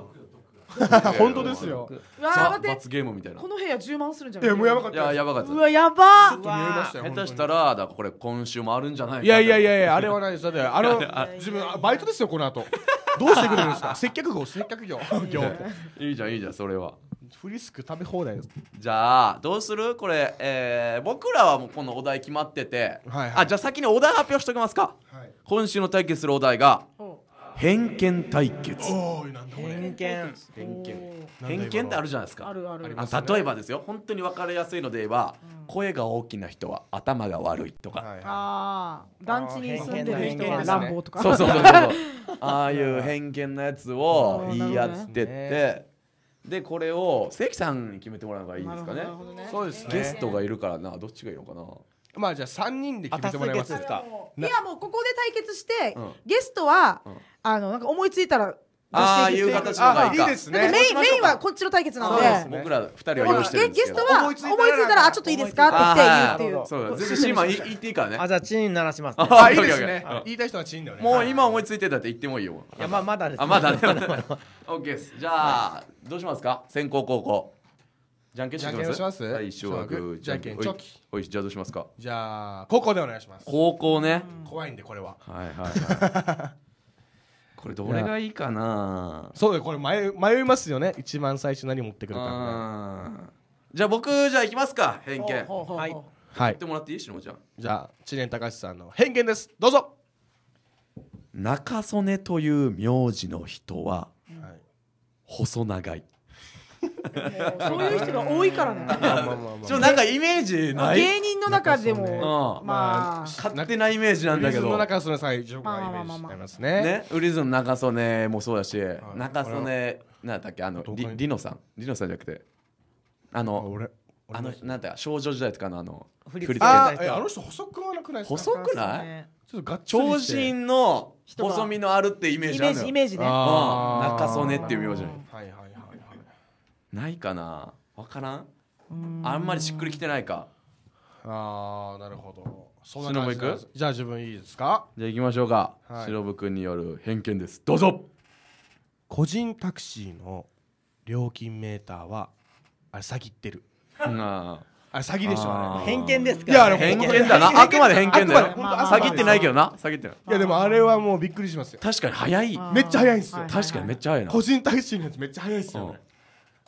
*laughs* 本当ですよ。うわーザ待って。罰ゲームみたいな。この部屋10万するんじゃいない？やもうやばかったいややばかった。うわやば。ちょっと匂いましたよ下手したらだからこれ今週もあるんじゃないかいやいやいややいやあれはないです。だって *laughs* あの自分あバイトですよこの後。どうしてくれるんですか？接客業接客業。業いいじゃんいいじゃんそれは。フリスク食べ放題です。じゃあどうする？これ、えー僕らはもうこのお題決まってて、はいはい。あじゃあ先にお題発表しておきますか。はい。今週の対決するお題がお偏見対決。おーいなんだこれ。偏見。偏見。偏見ってあるじゃないですか。あるある。あ例えばですよ。本当に分かりやすいので言えば、声が大きな人は頭が悪いとか、はいはああ団地に住んでる人は乱暴とか。そうそうそうそう。そ *laughs* うああいう偏見なやつを言い合ってって、でこれを関さんに決めてもらうのがいいですかね。ね。そうですね。ゲストがいるからな。どっちがいいのかなまあじゃあ3人で決めてもらいます。いやもうここで対決して、うん。ゲストは、うん。あのなんか思いついたら出ああしていう。形のいいですね。メインメインはこっちの対決なので。で僕ら二人は用意してるんですけど。ゲゲストは思いついたらあちょっといいですか？って言って言うっていうそうだ。全然シーマンい言っていいからね。あじゃあチーン鳴らします、ね、ああいいですね。言いたい人はチーンだよね。もう今思いついてたって言ってもいいよ。いやまあまだです、あまだ。ねオッケーです。じゃあどうしますか？先攻後攻じゃんけんします？じゃんけんします？最初はグーじゃんけんチョキ。おいじゃあどうしますか？じゃあ高校でお願いします。高校ね。怖いんでこれは。はいはいはい。*laughs* これどれがいいかな？そうだよこれ迷い迷いますよね。一番最初何持ってくるかみたいな。うんじゃあ僕じゃあ行きますか。偏見。言ほうほうほう。はい。はい。ってもらっていい？しのちゃん。じゃあ知念隆さんの偏見です。どうぞ。中曽根という名字の人ははい。細長い *laughs* そういう人が多いからね。ちょなんかイメージない？芸人の中でもうん。まあ勝手なイメージなんだけウィズのど中曽根さん一応がイメージしてますね。ね。ウリズの中曽根もそうだし中曽こ根なんだっけ？あのどこに？リリノさん。リノさんじゃなくて。ああの俺あのなんだ少女時代とかのあの振り付け。あの人細くはなくないですか？細くない？ちょっと長身の細身のあるってイメージあるのよ。ジイメージね。中曽根っていう名字はいはいないかな？わからん？うん。あんまりしっくりきてないか。ああなるほど。そ忍行くなんですじゃあ自分いいですか？じゃあ行きましょうか。はい。しのぶくんによる偏見です。どうぞ。個人タクシーの料金メーターはあれ詐欺ってる。うん。ああれ詐欺でしょあーあれ偏見ですか？いやあれ偏見だな。あくまで偏見だよ。あくまでまあまあ詐欺ってないけどな。詐欺ってない。いやでもあれはもうびっくりしますよ。確かに早い。めっちゃ早いんですよ。はい確かにめっちゃ早いな。個人タクシーのやつめっちゃ早いんですよね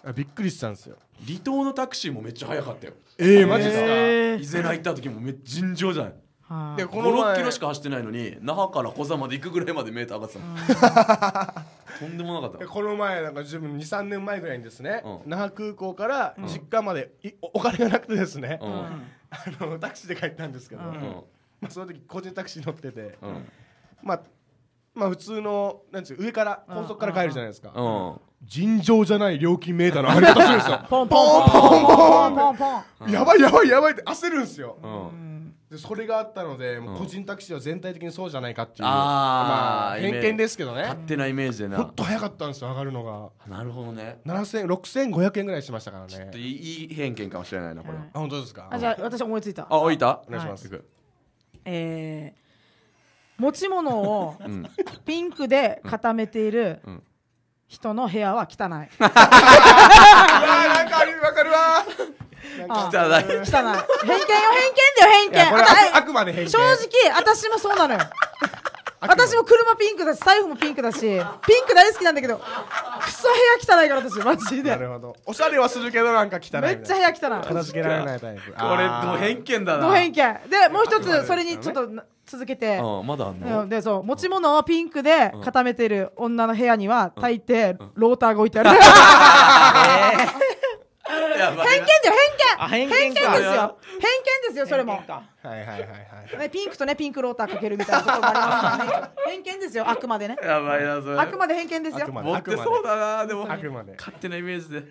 あびっくりしたんですよ。離島のタクシーもめっちゃ早かったよ。ええマジですか？伊勢名行った時もめっちゃ尋常じゃないはいでこの56前キロしか走ってないのに那覇から小座まで行くぐらいまでメーター上がってたの。*laughs* とんでもなかった。でこの前なんか自分23年前ぐらいにですね、うん。那覇空港から実家までい *laughs* おお金がなくてですね、うん。あのタクシーで帰ったんですけど、うんうん。まあ、その時個人タクシー乗ってて、うん。まあまあ普通のなんですよ上から高速から帰るじゃないですか、うん。尋常じゃない料金メーターの上がり方するんですよ。ポンポン。ポンポンポン。ポンポン。やばいやばいやばいって焦るんですよ。うん。でそれがあったのでもううん個人タクシーは全体的にそうじゃないかっていう、あーまあ、偏見ですけどね。勝手なイメージでな。ほんと早かったんですよ上がるのが。なるほどね。7000 6500円ぐらいしましたからね。ちょっといいいい偏見かもしれないなこれ。ははい。あ本当ですか？あじゃあ私思いついた。あ置いた？お願いします、行くえー持ち物をうん。ピンクで固めているうん。人の部屋は汚い。*laughs* あーなんかあるわかるわ。汚い。汚い。偏見よ偏見だよ偏見。あたああくまで偏見。正直私もそうなのよ。私も車ピンクだし財布もピンクだしピンク大好きなんだけどクソ部屋汚いから私マジで。なるほど。おしゃれはするけどなんか汚いめっちゃ部屋汚い。片付けられないタイプ。これど偏見だな。ド偏見。でもう一つそれにちょっとな続けて。うんまだあんうのんでそう持ち物をピンクでうん。固めてる女の部屋には大抵ローターが置いてある。*laughs* 偏見だよあ偏偏見偏見ですよ。偏見ですよそれも。はいはいはいはいねピンクとねピンクローターかけるみたいなところもありますからね。*laughs* 偏見ですよあくまでね。やばいなそれ。あくまで偏見ですよ。あくまで。持ってそうだなでも。あくまで。勝手なイメージで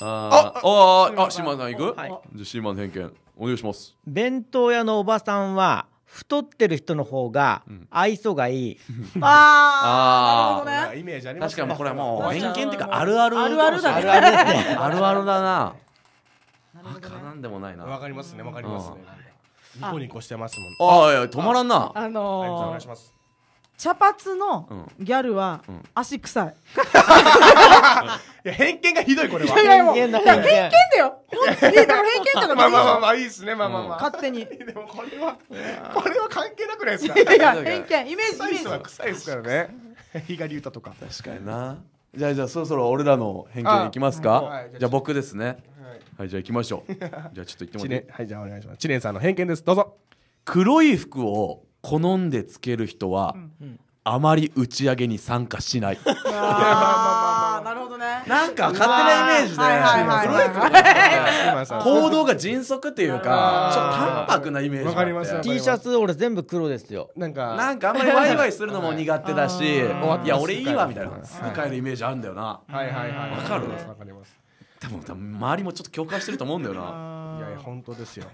あああああ島田さん。行く？はい。じゃあ島の偏見。お願いします。弁当屋のおばさんは太ってる人の方が愛想がいい、あーなるほどね。イメージあります確かにこれはもう偏見っていうかあるある。あるあるだね。あるあるですねあるあるだな。わからんでもないな。わかりますねわかりますね。うん。ニコニコしてますもん。ああいや止まらんな。あのー願いします茶髪のうギャルはうん。足臭い。*laughs* いや偏見がひどいこれは。いやいやもう偏見だいや偏見とかまあまあまあいまあいいですねまあまあまあ。勝手に。い *laughs* でもこれはこれは関係なくないですか？やいや偏見イメージイ臭い人はメージ臭いですからね。*laughs* 比嘉龍太とか。確かにな。じゃあじゃあそろそろ俺らの偏見いきますか、あはいじゃあ僕ですね。はい。はいじゃあ行きましょう。じゃあちょっと言っても知らっていい？念はいじゃあお願いします知念さんの偏見です。どうぞ。黒い服を好んでつける人は、ん。あまり打ち上げに参加しない。*laughs* なるほどね。なんか勝手なイメージではいはいはいはい。今さん行動が迅速っていうかちょっと淡白なイメージがあって。わかります T シャツ俺全部黒ですよ。なんか。なんかあんまりワイワイするのも苦手だしはいいや俺いいわみたいな。はい。すぐ帰るイメージあるんだよな。はいはいはいわかる？わかります。多分多分周りもちょっと共感してると思うんだよな。いやいや本当ですよ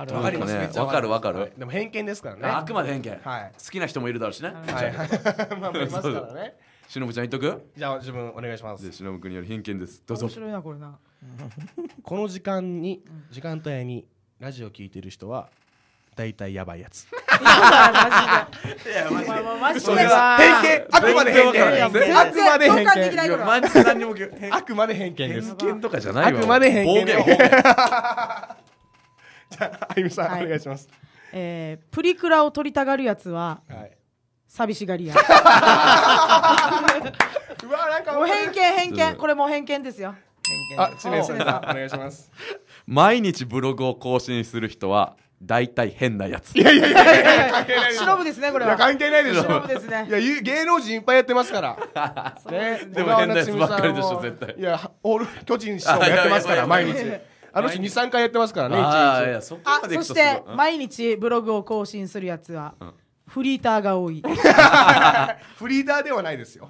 あるわかりますめっちゃわかるわかる。はい。でも偏見ですからね。ああくまで偏見。はい。好きな人もいるだろうしね。はい。はい *laughs* まあまあ *laughs* いますからね。しのぶちゃん言っとく？じゃあ自分お願いします。でしのぶくんによる偏見です。どうぞ。面白いなこれな。*laughs* この時間に時間帯にラジオ聞いてる人は大体やばいやつ。マジで。まあまあマジで。それは偏見。あくまで偏見。あくまで偏見。あくまで偏見。です見。とかじゃないわあくまで偏見暴言暴言じゃああゆみさんはい。お願いします。えープリクラを撮りたがるやつははい。寂しがり屋。*laughs* うわなんかもう偏見偏見。これもう偏見ですよ。あ知念さんお願いします。毎日ブログを更新する人は大体変なやつ。いやいやいやいやいや関係ない忍ぶですねこれいやは関係ないでしょ。忍ぶですね。いやゆ芸能人いっぱいやってますから。そうですね。でも変なやつばっかりでしょ絶対。いやオール巨人師匠もやってますから毎いやい日あの人23回やってますからねああい一やそこあまでいくとそしてすごい毎日ブログを更新するやつはん。フリーターが多い。日 *laughs* フリーターではないですよ。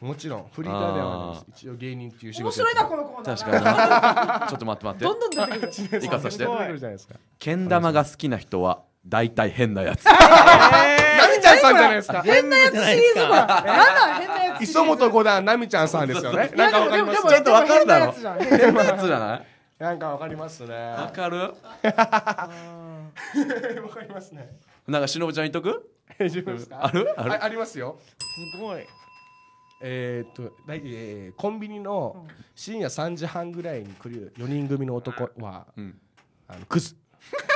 もちろんフリーターではないです。一応芸人っていう仕事面白いなこのコーナー。確かに。ちょっと待って待って。どんどん出てくる。生かさせて。出てくるじゃないですか。けん玉が好きな人は大体変なやつ。*laughs* ナミちゃんさんじゃないですか。変なやつシリーズこれ。*laughs* なんだ変なやつ磯本五段ナミちゃんさんですよね。いやなんかわかります。でもでもちょっとわかるだろ。でも変なやつじゃん。変なやつじゃない？なんかわかりますね。わわかる？*laughs* かりますね。なんかしのぶちゃん言っとく？大丈夫ですか？ある？ある？あありますよ。すごい。えーっとだいえーコンビニの深夜3時半ぐらいに来る4人組の男はうん。あのクズ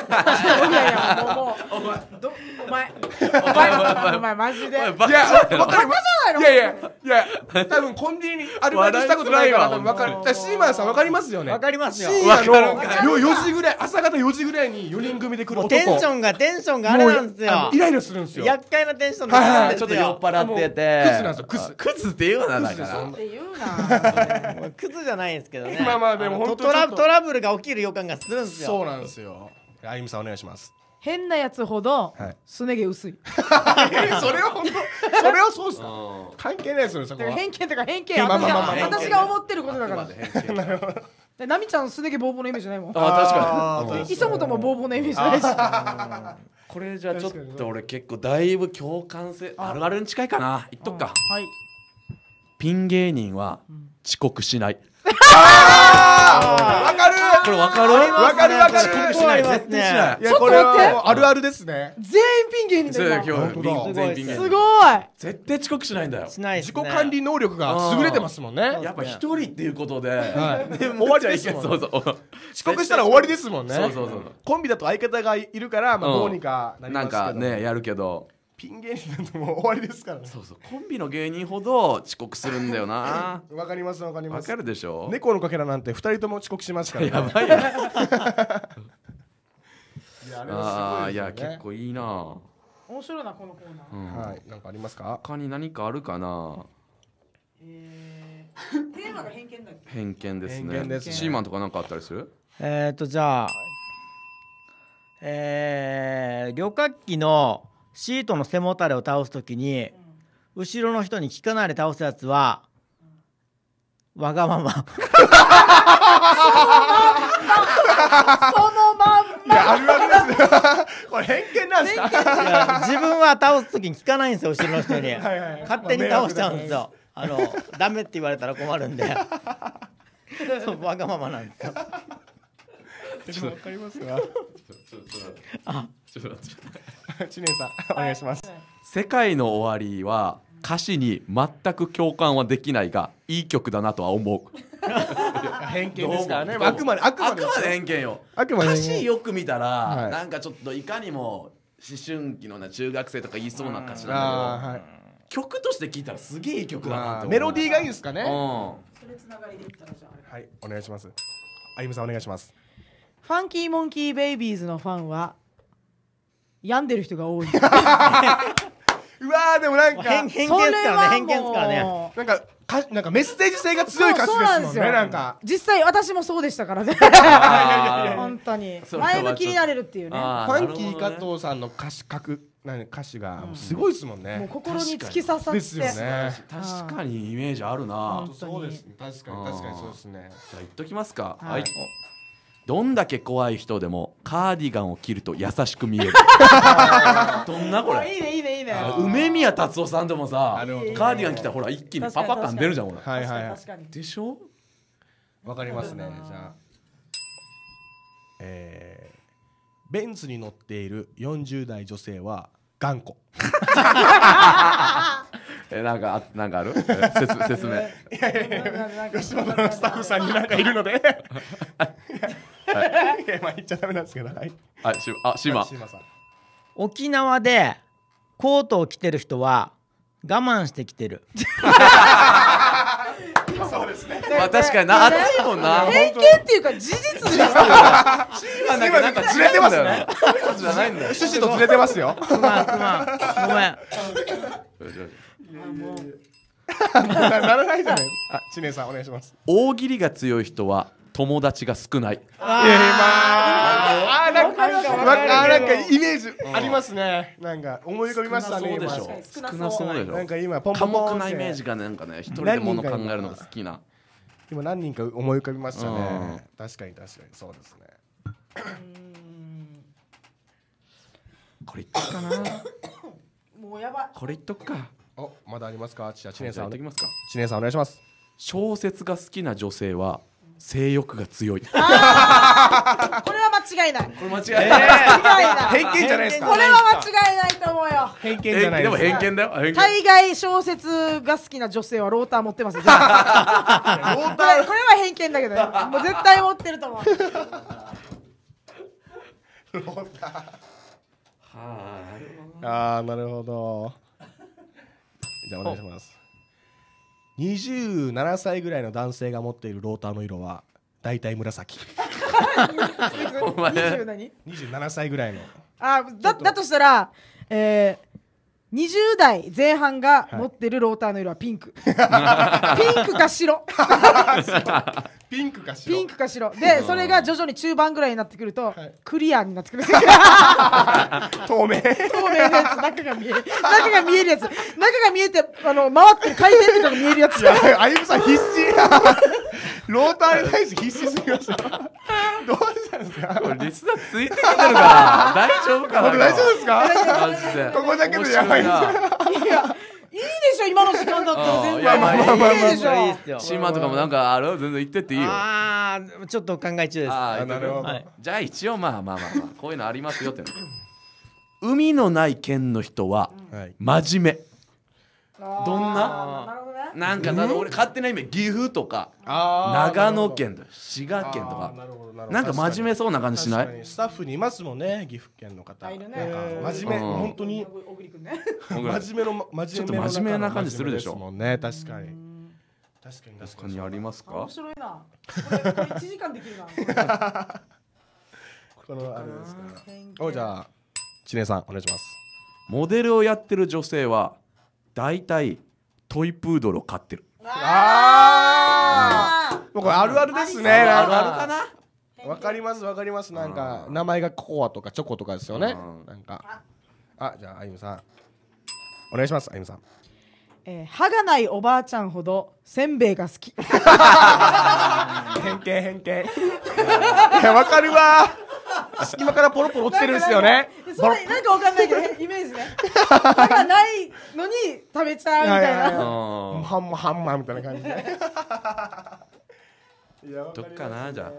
いやいやもうもうどお前お前お前マジで？おいやカじゃわかりますないの？いやいやいや多分コンビニにアルバイトしたことないから多分わかる。からシーマンさんわかりますよね。わかりますよ。深夜わかるわのよ4時ぐらい朝方4時ぐらいに4人組で来る男。テンションがテンションがあれなんですよ。イライラするんですよ。厄介なテンションなんですちょっと酔っよ払ってて。クズなんですよクズ。あクズって言うなだから。って言うな。*laughs* クズじゃないんですけどね。まあまあでもの本当トラトラブルが起きる予感がするんですよ。そうなんですよあゆみさんお願いします。変なやつほどはい。すね毛薄い。*laughs* それは本当それはそうっす関係ないですよねそこは。偏見とか偏見私が私が思ってることだから。で *laughs* ナミちゃんすね毛ボーボーのイメージないもん。あ確かに。磯本もボーボーのイメージないし。これじゃあちょっと俺結構だいぶ共感性あ。るあるに近いかな。言っとくか。はい。ピン芸人は遅刻しないわかる。これわかる？わかるわかる。遅刻しないこれは絶対しない。いやこれはもうあるあるですね。全員ピン芸人だ今。今日本当だ。ピン全員ピン芸人。すごい。絶対遅刻しないんだよ。しないですね。自己管理能力が優れてますもんね。やっぱ一人っていうことで、終わりですもんそうそう。遅刻したら終わりですもんね。そうそうそう。コンビだと相方がいるからまあうん。どうにかなんかねやるけどピン芸人だともう終わりですからね。そうそう。コンビの芸人ほど遅刻するんだよな。*laughs* わかりますわかります。わかるでしょ？猫のかけらなんて二人とも遅刻しますから。ねやばいないやあれあはすごいですよね。ーいや結構いいな、面白いなこのコーナー。うん。はい。なんかありますか？他に何かあるかな？えーテーマが偏見だっけ？偏見ですね。偏見ですね。シーマンとか何かあったりする？えっとじゃあえー旅客機のシートの背もたれを倒すときに後ろの人に聞かないで倒すやつはわがまま。そのまんいやあるあるですね。*laughs* これ偏見なんですか？自分は倒すときに聞かないんですよ後ろの人に。はいはい勝手に倒しちゃうんですよ。あのダメって言われたら困るんで。わがままなんですよ。でもわかりますわちょっと待って。*laughs* 知念さんお願いします。世界の終わりは歌詞に全く共感はできないがいい曲だなとは思う。偏見ですからねどうもあくまであくまであくまで偏見よ。あくまで歌詞よく見たら、はい。なんかちょっといかにも思春期のね中学生とか言いそうな歌詞あなんだーはい。けど曲として聴いたらすげえいい曲だなってまあ思うメロディーがいいですかね。うん。それつながりで言ったらじゃあ。はいお願いします。あゆみさんお願いします。ファンキーモンキーベイビーズのファンは病んでる人が多い。*laughs* うわーでもなんか。偏偏見ですからね偏見ですからね。もうなんかかなんかメッセージ性が強い歌詞そうですもんねなんですよなんか。実際私もそうでしたからね。*laughs* 本当に。前向きになれるっていうね。あファンキー加藤さんの歌詞書くなん歌詞がすごいですもんもうね心に突き刺さって。ですよね。確かにイメージあるな。うんそうですね。確かに確かにそうですね。じゃあ言っときますか。はい。はいどんだけ怖い人でもカーディガンを着ると優しく見える。*laughs* どんなこれ？あいいねいいねいいね。梅宮達夫さんでもさカーディガン着たらほら一気にパパ感出るじゃんほら。はいはいはい。でしょ？わかりますね。じゃあえー、ベンツに乗っている40代女性は頑固。*laughs* えなんかあなんかある？え *laughs* 説説明。なんか吉本のスタッフさんになんかいるのでいやまあ言っちゃダメなんですけどはい。あしあ島。島さん。沖縄でコートを着てる人は我慢してきてる。*laughs* そうですね。まあ確かにな。暑いもんな。偏見っていうか事実ですよ。今なんかなんかずれてますよね。じゃないんだよ趣旨とずれてますよ。すまんすまん。ごめん。*laughs* なならないじゃない。あ知念さんお願いします。大喜利が強い人は友達が少ない。ああーなんかなんかイメージありますね。なんか思い浮かびましたねそうでしょ。今。少なそうでしょ。なんか今ポンポ寡ンポン黙なイメージがなんかね一人で物考えるのが好きな。今何人か思い浮かびましたうん。ね確かに確かに。そうですね。これ言っとくかな。もうやばい。これ言っとくか。おまだありますか？じゃあ知念じさん。ゃあ言っときますか。知念さんお願いします。小説が好きな女性は性欲が強い。ここれは間違いない。れ間違い間違いない。偏見じゃないですか。これは間違いないと思うよ。偏見じゃないでも偏見だよ。偏見。大概小説が好きな女性はローター持ってます。よ絶対これこれは偏見だけどね。もう絶対持ってると思う。ああなるほど。じゃあお願いします27歳ぐらいの男性が持っているローターの色は大体紫。お前20何27歳ぐらいの。あだだとしたら、えー、20代前半が持ってるローターの色はピンク、*laughs* ピンクか白。*laughs* ピンクか白。ピンクか白。でそれが徐々に中盤ぐらいになってくると、い。クリアになってくる。透 *laughs* 透明明なやつ。中が見える中が見えるやつ。中が見えてあの回ってる回転とかが見えるやつ。いやあゆむさん必死。ローターに対して必死すぎますよどうしたんですか？これリスナーついてきてるから大丈夫かな？これ大丈夫ですか？ここだけでやばい面白ないいやいいでしょ今の時間だったら。全然。うんいやまあまあまあいいでしょ。いいっすよ。シーマンとかもなんかある？全然言ってっていいよ。あーちょっと考え中です。ああなるほど。はい。じゃあ一応まあまあまあまあこういうのありますよって海のない県の人ははい。真面どんな？なるほどね。目なんかな俺勝手なイメージ岐阜とか。長野県とか滋賀県とか。なんか真面目そうな感じしない？スタッフにいますもんね岐阜県の方。あいるね。なんか真面目うん。本当に。真面目の真面目な感じするでしょ。もんね。確かに。確かに。確かにありますか？面白いな。これこれ1時間できるな。*laughs* このあれですか偏見おじゃあ知念さんお願いします。モデルをやってる女性は大体トイプードルを飼ってる。あもうこれあるあるですね。あるあるかな？わかりますわかります。なんか名前がココアとかチョコとかですよね。うん。なんか。あじゃああゆむさん。お願いしますあゆむさん。えー歯がないおばあちゃんほどせんべいが好き。偏見偏見いやわかるわ隙間からポロポロ落ちてるんですよね。それなんかわかんないけどへイメージね。歯がないのに食べちゃうみたいな。うん。ハンマーハンマーみたいな感じで。いやわどっかなじゃあ。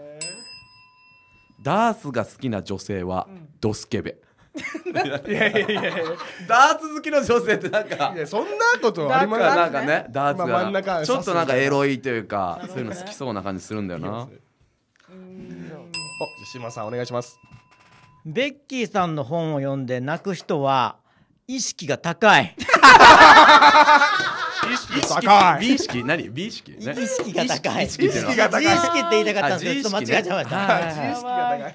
ダースが好きな女性はドスケベ。*laughs* いやいやいやいや。ダーツ好きの女性ってなんかいやそんなことありますなんかねダーツまあ真ん中がちょっとなんかエロいというかそういうの好きそうな感じするんだよな島さんお願いします。ベッキーさんの本を読んで泣く人は意識が高い。*laughs* 意識高い。美意識？何？美意識？意ね識が高い。意識が高い。自意識って言いたかったんですけどちょっと間違えちゃいました意識が高い。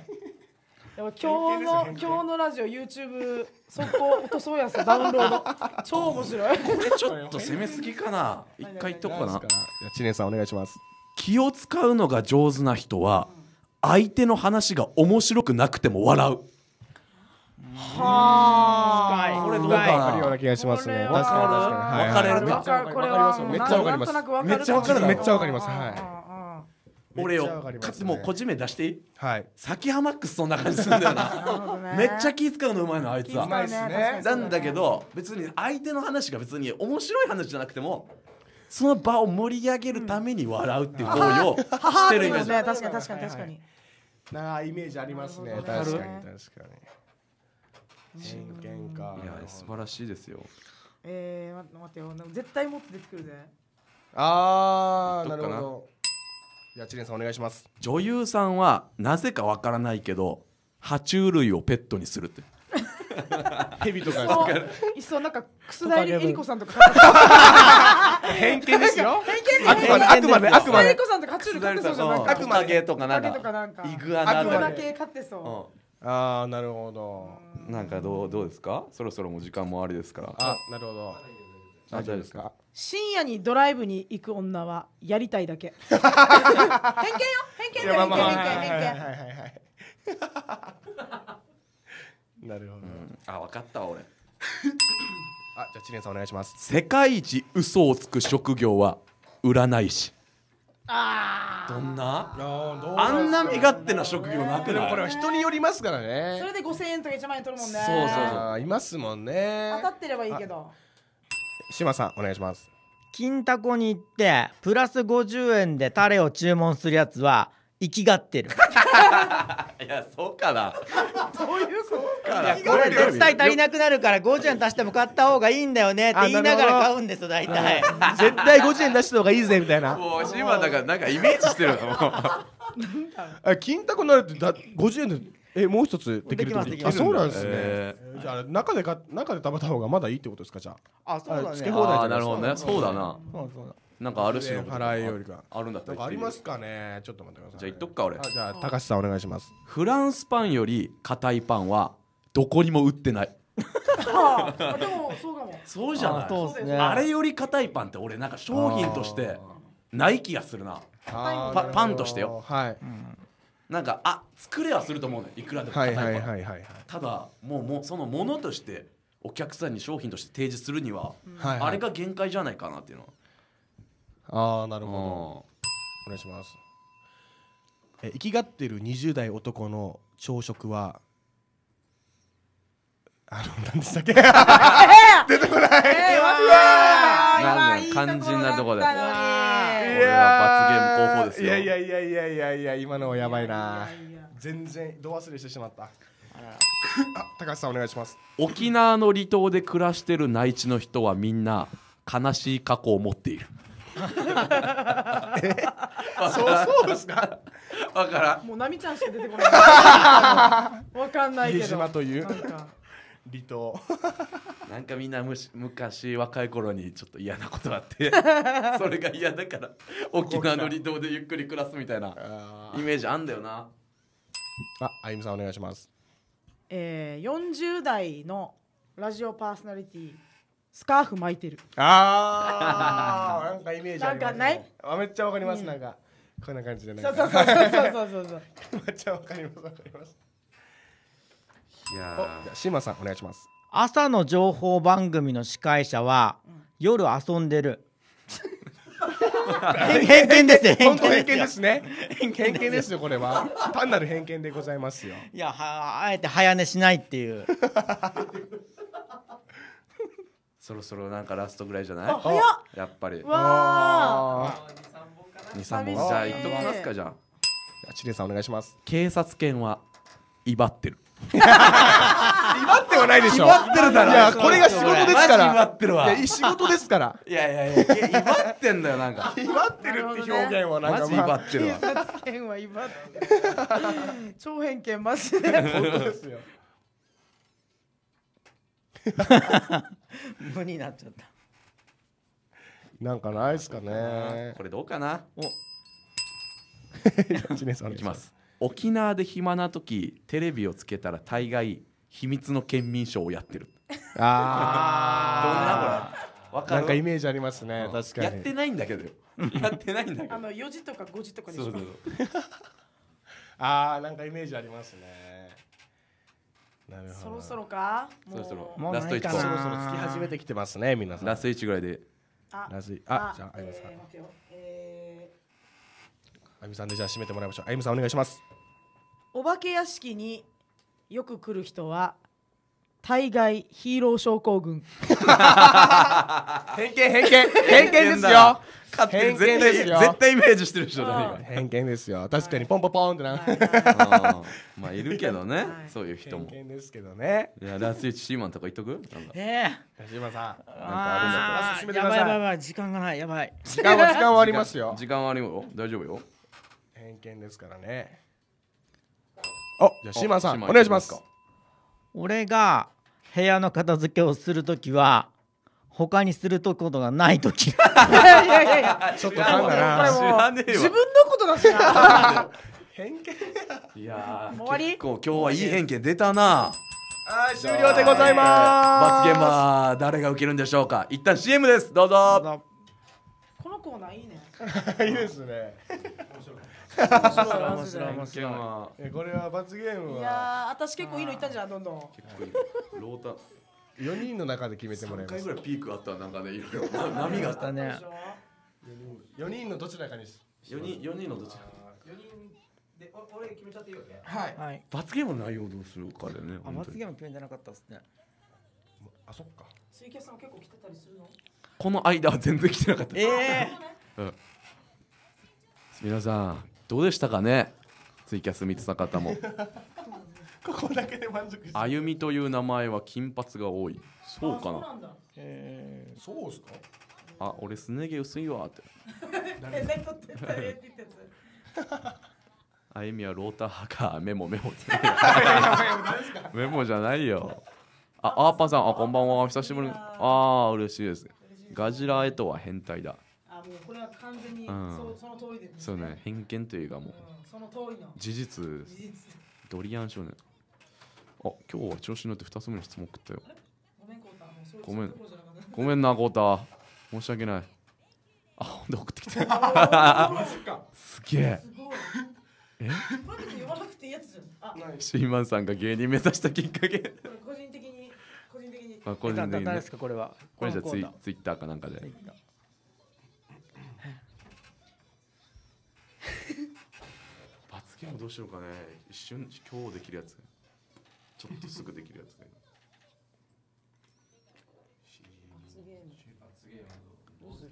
でも今日の今日のラジオ YouTube 速攻落とそうやつダウンロード。超面白い。これちょっと攻めすぎかな一回言っとこうかな。知念さんお願いします気を使うのが上手な人は相手の話が面白くなくても笑う。はこれどうかわかるような気がしますね。確かに確かに。わかる。はいはいわかるこれはめっちゃわかりますめっちゃわかる。めっちゃわかります。はい。い俺よ。めっちゃわかつもう個人名出していい？はい。サキハマックスそんな感じするんだよな。めっちゃ気使うのうまいのあいつは。なんだけど別に相手の話が別に面白い話じゃなくてもその場を盛り上げるために笑うっていう行為をははしてるイメージ。ね。確かに確かに確かになあイメージありますね。確かに。確かに。真剣かいや素晴らしいですよ。えー、待って待ってよ絶対もっと出てくるぜ。あーな。るほど。じゃあ知念さんお願いします。女優さんはなぜかわからないけど爬虫類をペットにするって *laughs* 蛇とか。そう。いっそなんか楠田絵理子さんとか。偏見ですよ。偏見あくまであくまであくまとか爬虫類飼ってそうじゃんなん。かトカゲとかなんトカゲとかかなんか。イグアナあくまでアクナ系飼ってそああなるほど。うなんかどうどうですか？そろそろもう時間もありですから。あなるほど。あ大丈夫ですか？深夜にドライブに行く女はやりたいだけ。*laughs* 偏見よ。偏見よ。偏見偏見偏見はいはいはいはいなるほど。あ分かったわ俺。*laughs* あじゃあ知念さんお願いします。世界一嘘をつく職業は占い師。あどんな？ああんな身勝手な職業なくない？でもこれは人によりますからあね。それで5000円とか1万円取るもんね。そうそうそういますもんね。当たってればいいけど。島さんお願いします。金タコに行ってプラス50円でタレを注文するやつは生きがってる *laughs* いやそうかな。どういうこと？かな。これ絶対足りなくなるから50円足しても買った方がいいんだよね。って言いながら買うんですよ大体。絶対50円出した方がいいぜみたいな。もう島だからなんかイメージしてるのもう。*laughs* あ金タコになるってだ50円でえもう一つできるできますあそうなんですね。えじゃあ中でか中で食べた方がまだいいってことですかじゃあ。あそうだね。つけ放題なるほどね。そうだな。そうそうだなんかあるしの払いよりか。あるんだったらありますかね？ちょっと待ってください。じゃあ言っとくか俺。あじゃあ高橋さんお願いします。フランスパンより硬いパンはどこにも売ってない。ああでもそうかも。そうじゃない？あそうですね。あれより硬いパンって俺なんか商品としてない気がするな。パパンとしてよ。はい。なんかあ作れはすると思うね。いくらでもはい硬いパン、はいはいはいはいただもうもうそのものとしてお客さんに商品として提示するには、はいあれが限界じゃないかなっていうのああなるは、ほど。お願いします。え生きがってる20代男の朝食はあの何でしたっけ？えー、*laughs* なんだよ肝心なとこで。だったのに。これは罰ゲーム候補ですよ。いやいやいやいやいやいや今のはやばいな。いやいや全然ど忘れしてしまった。あ高橋さんお願いします。沖縄の離島で暮らしてる内地の人はみんな悲しい過去を持っているそうそうですか？わからん。もうナミちゃんしか出てこない。わかんないけど。家島という。なんか離島。なんかみんなむし昔若い頃にちょっと嫌なことがあって *laughs* それが嫌だから沖縄の離島でゆっくり暮らすみたいなあイメージあんだよな。ああゆみさんお願いします。えー、40代のラジオパーソナリティスカーフ巻いてる。あー *laughs* なんかイメージあります、ね、なんかない？あめっちゃわかります、うん。なんかこんな感じでそうそうそうそうそうそうそう。*laughs* めっちゃわかりますわかります。いやシマさんお願いします。朝の情報番組の司会者は夜遊んでる。偏偏見ですよ。*laughs* 本当偏見よ。ですね。偏見ですよこれは。単なる偏見でございますよ。いやはあえて早寝しないっていうそろそろなんかラストぐらいじゃない？あ早っ。やっぱり。うわあ23本じゃあ言っときますかじゃあ。ーチレさんお願いします。警察犬は威張ってる。威張ってはないでしょ。威張ってるだろ。いやこれが仕事ですから。威張ってるわ。いや仕事ですから。いやいやいや威張ってんだよなんか。威張ってるって表現はなんか、マジ威張まあ、ってるわ。警察犬は威張ってる。超偏見マジで。本当ですよ *laughs* *laughs* 無になっちゃった。なんかないですかね。これどうかな？チレさんいきます。す沖縄で暇な時テレビをつけたら大概秘密の県民賞をやってる。あ *laughs* どんなこれ？わあかる？なんかイメージありますね。確かに。やってないんだけどよ。*laughs* やってないんだけど。あの4時とか5時とかでしょそうそうああなんかイメージありますねそろそろか？そろそろ。もうラスト1ないかな。そろそろつき始めてきてますね皆さん。ラスト1ぐらいで。あラストあじゃああえゆみさんあゆみさんでじゃあ締めてもらいましょう。あゆみさんお願いします。お化け屋敷によく来る人は大概ヒーロー症候群。偏見偏見。偏見ですよ。勝手に絶対偏見ですよ。絶対イメージしてる人誰が偏見ですよ。確かにポンポンポンってな。*laughs* まあいるけどね、はい。そういう人も。偏見ですけどね。いやラスイチシーマンとか言っとく？なんか。え八島さん。なんかああるんだやばいやばいやばい。時間がない。やばい。時間は時間はありますよ。時間はあるよ大丈夫よ。偏見ですからね。おじゃあシーマンさんシーマンお願いします。俺が部屋の片付けをするときは他にすることがないとき。いやいやいや。いやちょっと噛んだな。知らねえわ自分のことだしな偏見 *laughs* いやー終わり？結構今日はいい偏見出たな。はい終了でございます。罰ゲームは誰が受けるんでしょうか。一旦 CM です。どうぞ。このコーナーいいね。*laughs* いいですね面白い面白い。面面白い。えこれは罰ゲームいはやー私結構いいのいったんじゃんどんどん。結構いい。ロータ4人の中で決めてもらい3ます。回ぐらいピークあったなんかねいろいろ。な波があっただねでしょ？4人のどちらかにし。4人四人のどっちか。で俺決めちゃっていいわけ？はい。はい。罰ゲームの内容どうするかだよねあ本当に。罰ゲーム決めてなかったっすね。あそっか。ツイキャスさん結構来てたりするの？この間は全然来てなかった。え皆さんどうでしたかね？ツイキャス見てた方も。ここだけで満足してあゆみという名前は金髪が多い。そうかな？あなんだ。えそうっすか？あ俺すね毛薄いわって。あゆみはローター派かメモメモ。ってメモじゃないよ。あアーパンさん。あこんばんは。久しぶり。にああ嬉しいです。ガジラエトは変態だ。あもうこれは完全にうん。そうその通りですそうね。偏見というかもう。うんその通りの。事実。事実。ドリアン少年。あ今日は調子に乗って2つ目の質問送ったよ。ごめんごめん。なかった。ごめんなコータ。申し訳ない。あほんで送ってきて *laughs* すげえ。すごい。えこういう時言わなくていいやつじゃん。シーマンさんが芸人目指したきっかけ。れ個人的に個人的に。あ個ー、人的にね。誰ですか？これは。これじゃあツイツイッターかなんかで *laughs* 罰ゲームどうしようかね。一瞬今日できるやつ。ちょっとすぐできるやつがいい罰ゲームどうする？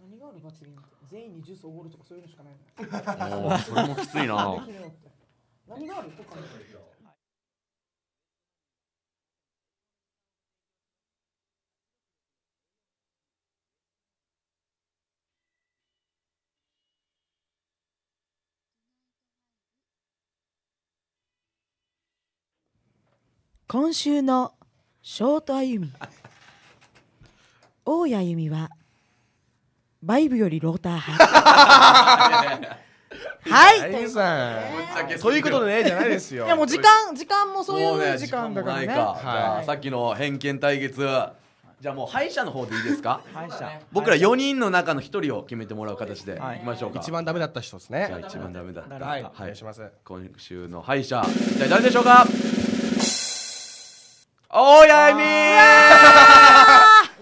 何がある罰ゲームって？全員にジュースおごるとかそういうのしかないの？*laughs* もうそれもきついな。何がある？他に今週のショート歩み大谷由美はバイブよりローター派。*laughs* はい。というさん。そういうことでねじゃないですよ。いやもう時間時間もそういう時間だからね。はい。さっきの偏見対決。じゃあもう敗者の方でいいですか？敗者。僕ら4人の中の1人を決めてもらう形でい。きはいましょうか。一番ダメだった人ですじゃあね一番ダメだった。はい。おはい。願いします。今週の敗者。一体誰でしょうか？大谷由美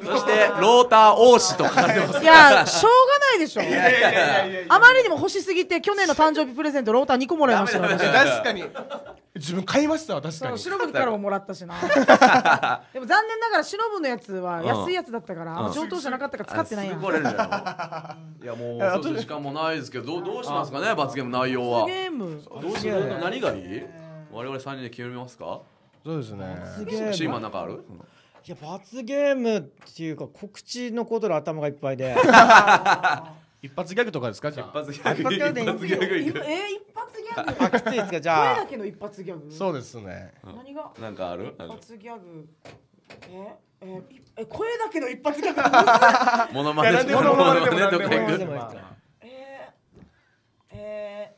そしてローター王子と書かれてます。いやしょうがないでしょ。あまりにも欲しすぎて去年の誕生日プレゼントローター2個もらいました確かに自分買いましたわ確かに。シノブからももらったしな。でも残念ながらシノブのやつは安いやつだったから、上等じゃなかったから使ってないやん。いやもう時間もないですけどどうどうしますかね罰ゲーム内容はゲーム。どうする何がいい？我々3人で決めますか？そうですね。ゲーム。シーマンなんか。あるいや罰ゲームっていうか告知のことで頭がいっぱいで。*laughs* 一発ギャグとかですかじゃあ。一発ギャグ一発ギャグ。でいい一発ギャグいく。えー一発ギャグ。あきついですかじこれゃあだけの一発ギャグ？そうですね。何が？なんかある？一発ギャグ。えええ声だけの一発ギャグ。*laughs* モノマネいやなんでもモノマネでもどっか行くーえ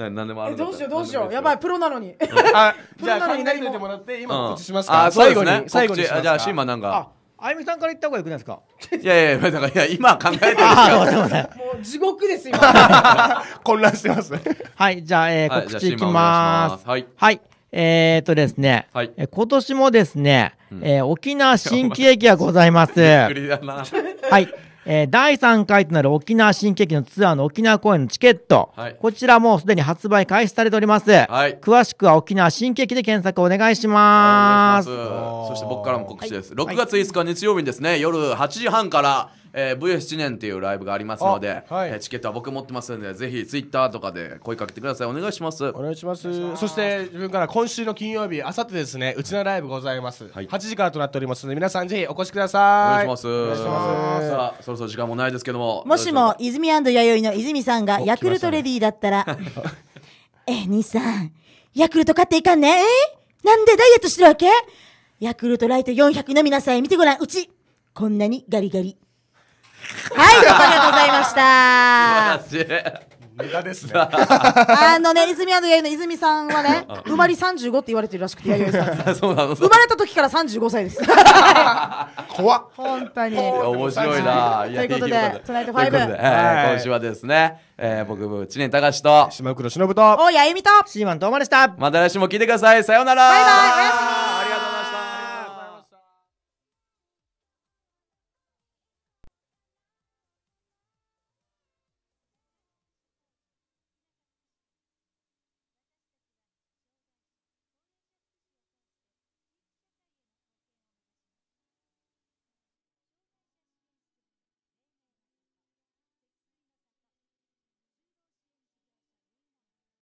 な何でもあるどうしようどうしよう。やばいプロなのに。あじゃあ考そんなのにえておいてもらって今うん。告知しますあか？最後そうですね。に最後にしますか？告知あじゃあシーマンなんあか。あゆみさんから言った方がよくないですか？いやいやいやだからいや今考えてるんですあよすいませんも。う地獄です今。*laughs* 混乱してます。はいじゃあ、えーはい告知いきじゃあシーマンお願いしまますい。はい。えー、とですね、はい。えー今年もですね、うん。えー沖縄新喜劇がございます。*laughs* びっくりだな。はい。えー第3回となる沖縄新喜劇のツアーの沖縄公演のチケット、はい。こちらもうすでに発売開始されております、はい。詳しくは沖縄新喜劇で検索お願いします。ます。そして僕からも告知です、6月5日日曜日にですね夜8時半から、えー、VS7 年っていうライブがありますので、あはい。えーチケットは僕持ってますのでぜひツイッターとかで声かけてくださいお願いします。お願いします。そして自分から今週の金曜日あさってですねうちのライブございます、はい。8時からとなっておりますので皆さんぜひお越しくだおさい。願いします。お願いします。さあそろそろ時間もないですけどももしも泉弥生の泉さんがおヤクルトレディーだったら *laughs* え兄さんヤクルト買っていかんね？えなんでダイエットしてるわけ？ヤクルトライト400飲みなさい見てごらん。うちこんなにガリガリはいありがとうございました。素晴らしい。ネタですね。あのね泉弥生の泉さんはね *laughs* 生まれ35って言われてるらしくて *laughs* 弥生さん。そうなの。生まれた時から35歳です。*laughs* 怖っ。本当に。面白いな。ということでやトゥナイトフということで、ァイブえーはい。今週はですね、えー、僕知念隆と島袋忍とおやゆみとシーマンとおまでした。また来週も聞いてください。さようなら。バイバイおやすみ